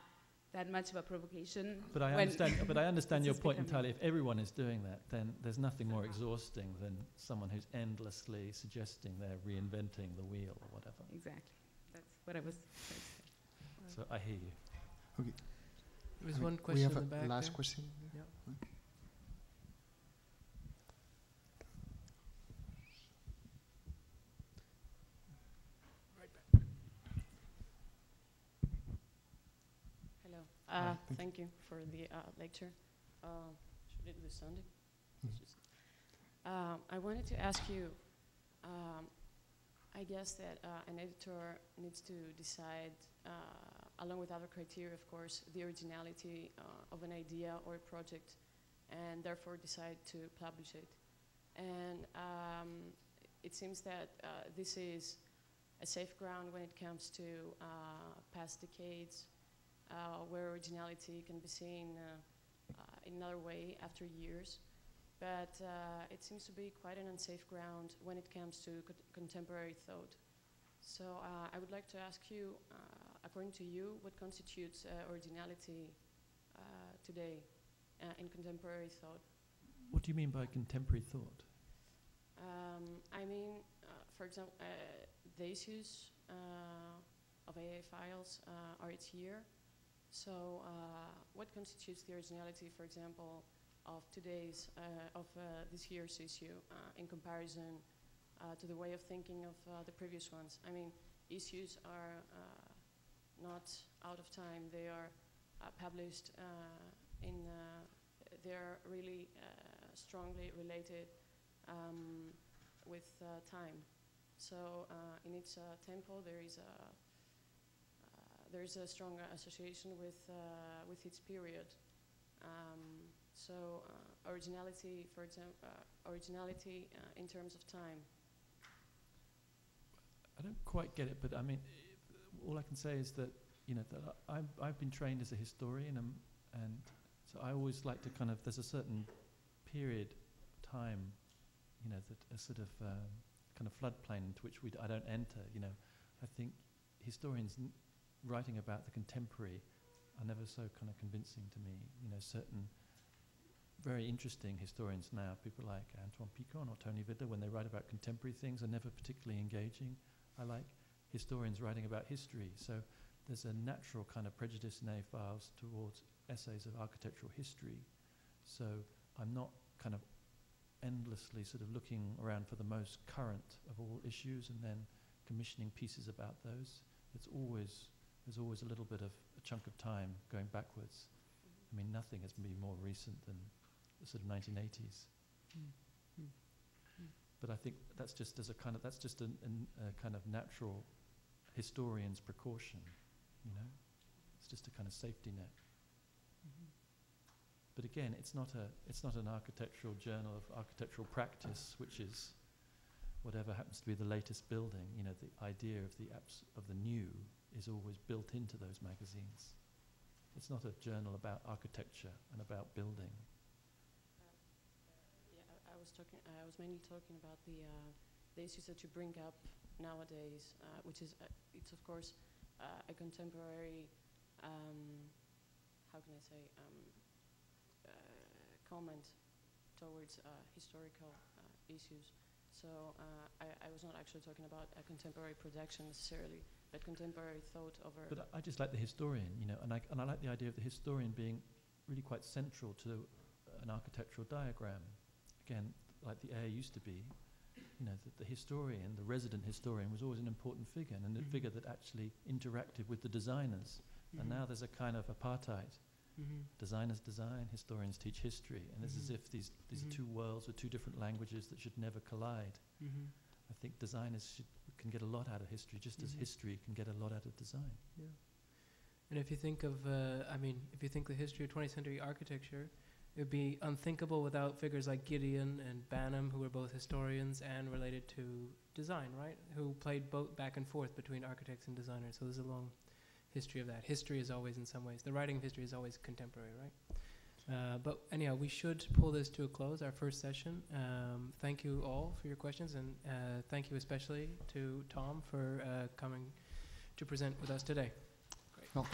that much of a provocation. But I understand. but I understand your point entirely. If everyone is doing that, then there's nothing more exhausting than someone who's endlessly suggesting they're reinventing the wheel or whatever. Exactly. That's what I was trying to say. So I hear you. Okay. There was I mean, one we have in the a last there. question. Yeah. Hello. Uh, thank you for the uh, lecture. Uh, should it be? Mhm. It's Um, I wanted to ask you, um, I guess that uh, an editor needs to decide, uh, along with other criteria, of course, the originality uh, of an idea or a project, and therefore decide to publish it. And um, it seems that uh, this is a safe ground when it comes to uh, past decades, uh, where originality can be seen in another way after years but uh, it seems to be quite an unsafe ground when it comes to co contemporary thought. So uh, I would like to ask you, uh, according to you, what constitutes uh, originality uh, today uh, in contemporary thought? What do you mean by contemporary thought? Um, I mean, for example, the issues of AA files are each year. So what constitutes the originality, for example, of today's, uh, of uh, this year's issue uh, in comparison to the way of thinking of the previous ones. I mean, issues are not out of time. They are published in, they're really strongly related um, with time. So uh, in its uh, tempo, there is a uh, there is a strong association with with its period. Um, so uh, originality, for example, uh, originality uh, in terms of time. I don't quite get it, but I mean, all I can say is that you know that I've I've been trained as a historian, and, and so I always like to kind of there's a certain period, time, you know, that a sort of um, kind of floodplain into which we I don't enter. You know, I think historians writing about the contemporary are never so kind of convincing to me. You know, certain very interesting historians now, people like Antoine Picon or Tony Vidler, when they write about contemporary things, are never particularly engaging. I like historians writing about history. So there's a natural kind of prejudice in files towards essays of architectural history. So I'm not kind of endlessly sort of looking around for the most current of all issues and then commissioning pieces about those. It's always, there's always a little bit of a chunk of time going backwards. I mean, nothing has been more recent than the sort of 1980s. Mm. Mm. But I think that's just as a kind of that's just a, a kind of natural historian's precaution, you know. It's just a kind of safety net. But again, it's not a it's not an architectural journal of architectural practice, which is whatever happens to be the latest building. You know, the idea of the abs- of the new is always built into those magazines. It's not a journal about architecture and about building was talking, I was mainly talking about the, uh, the issues that you bring up nowadays, uh, which is, uh, it's of course uh, a contemporary, um, how can I say, um, uh, comment towards uh, historical issues. So I, I, was not actually talking about a contemporary production necessarily, but contemporary thought over. But I, I just like the historian, you know, and I, and I like the idea of the historian being really quite central to an architectural diagram again, like the air used to be, you know, that the historian, the resident historian, was always an important figure and mm-hmm. a figure that actually interacted with the designers. Mm-hmm. And now there's a kind of apartheid. Mm-hmm. Designers design, historians teach history, and it's as mm-hmm. if these these are mm-hmm. two worlds with two different languages that should never collide. Mm-hmm. I think designers should, can get a lot out of history, just as history can get a lot out of design. Yeah. And if you think of, uh, I mean, if you think the history of 20th century architecture, it would be unthinkable without figures like Giedion and Banham, who were both historians and related to design, right? Who played both back and forth between architects and designers. So there's a long history of that. History is always, in some ways, the writing of history is always contemporary, right? Uh, but anyhow, we should pull this to a close, our first session. Um, thank you all for your questions, and uh, thank you especially to Tom for uh, coming to present with us today. Great. Well,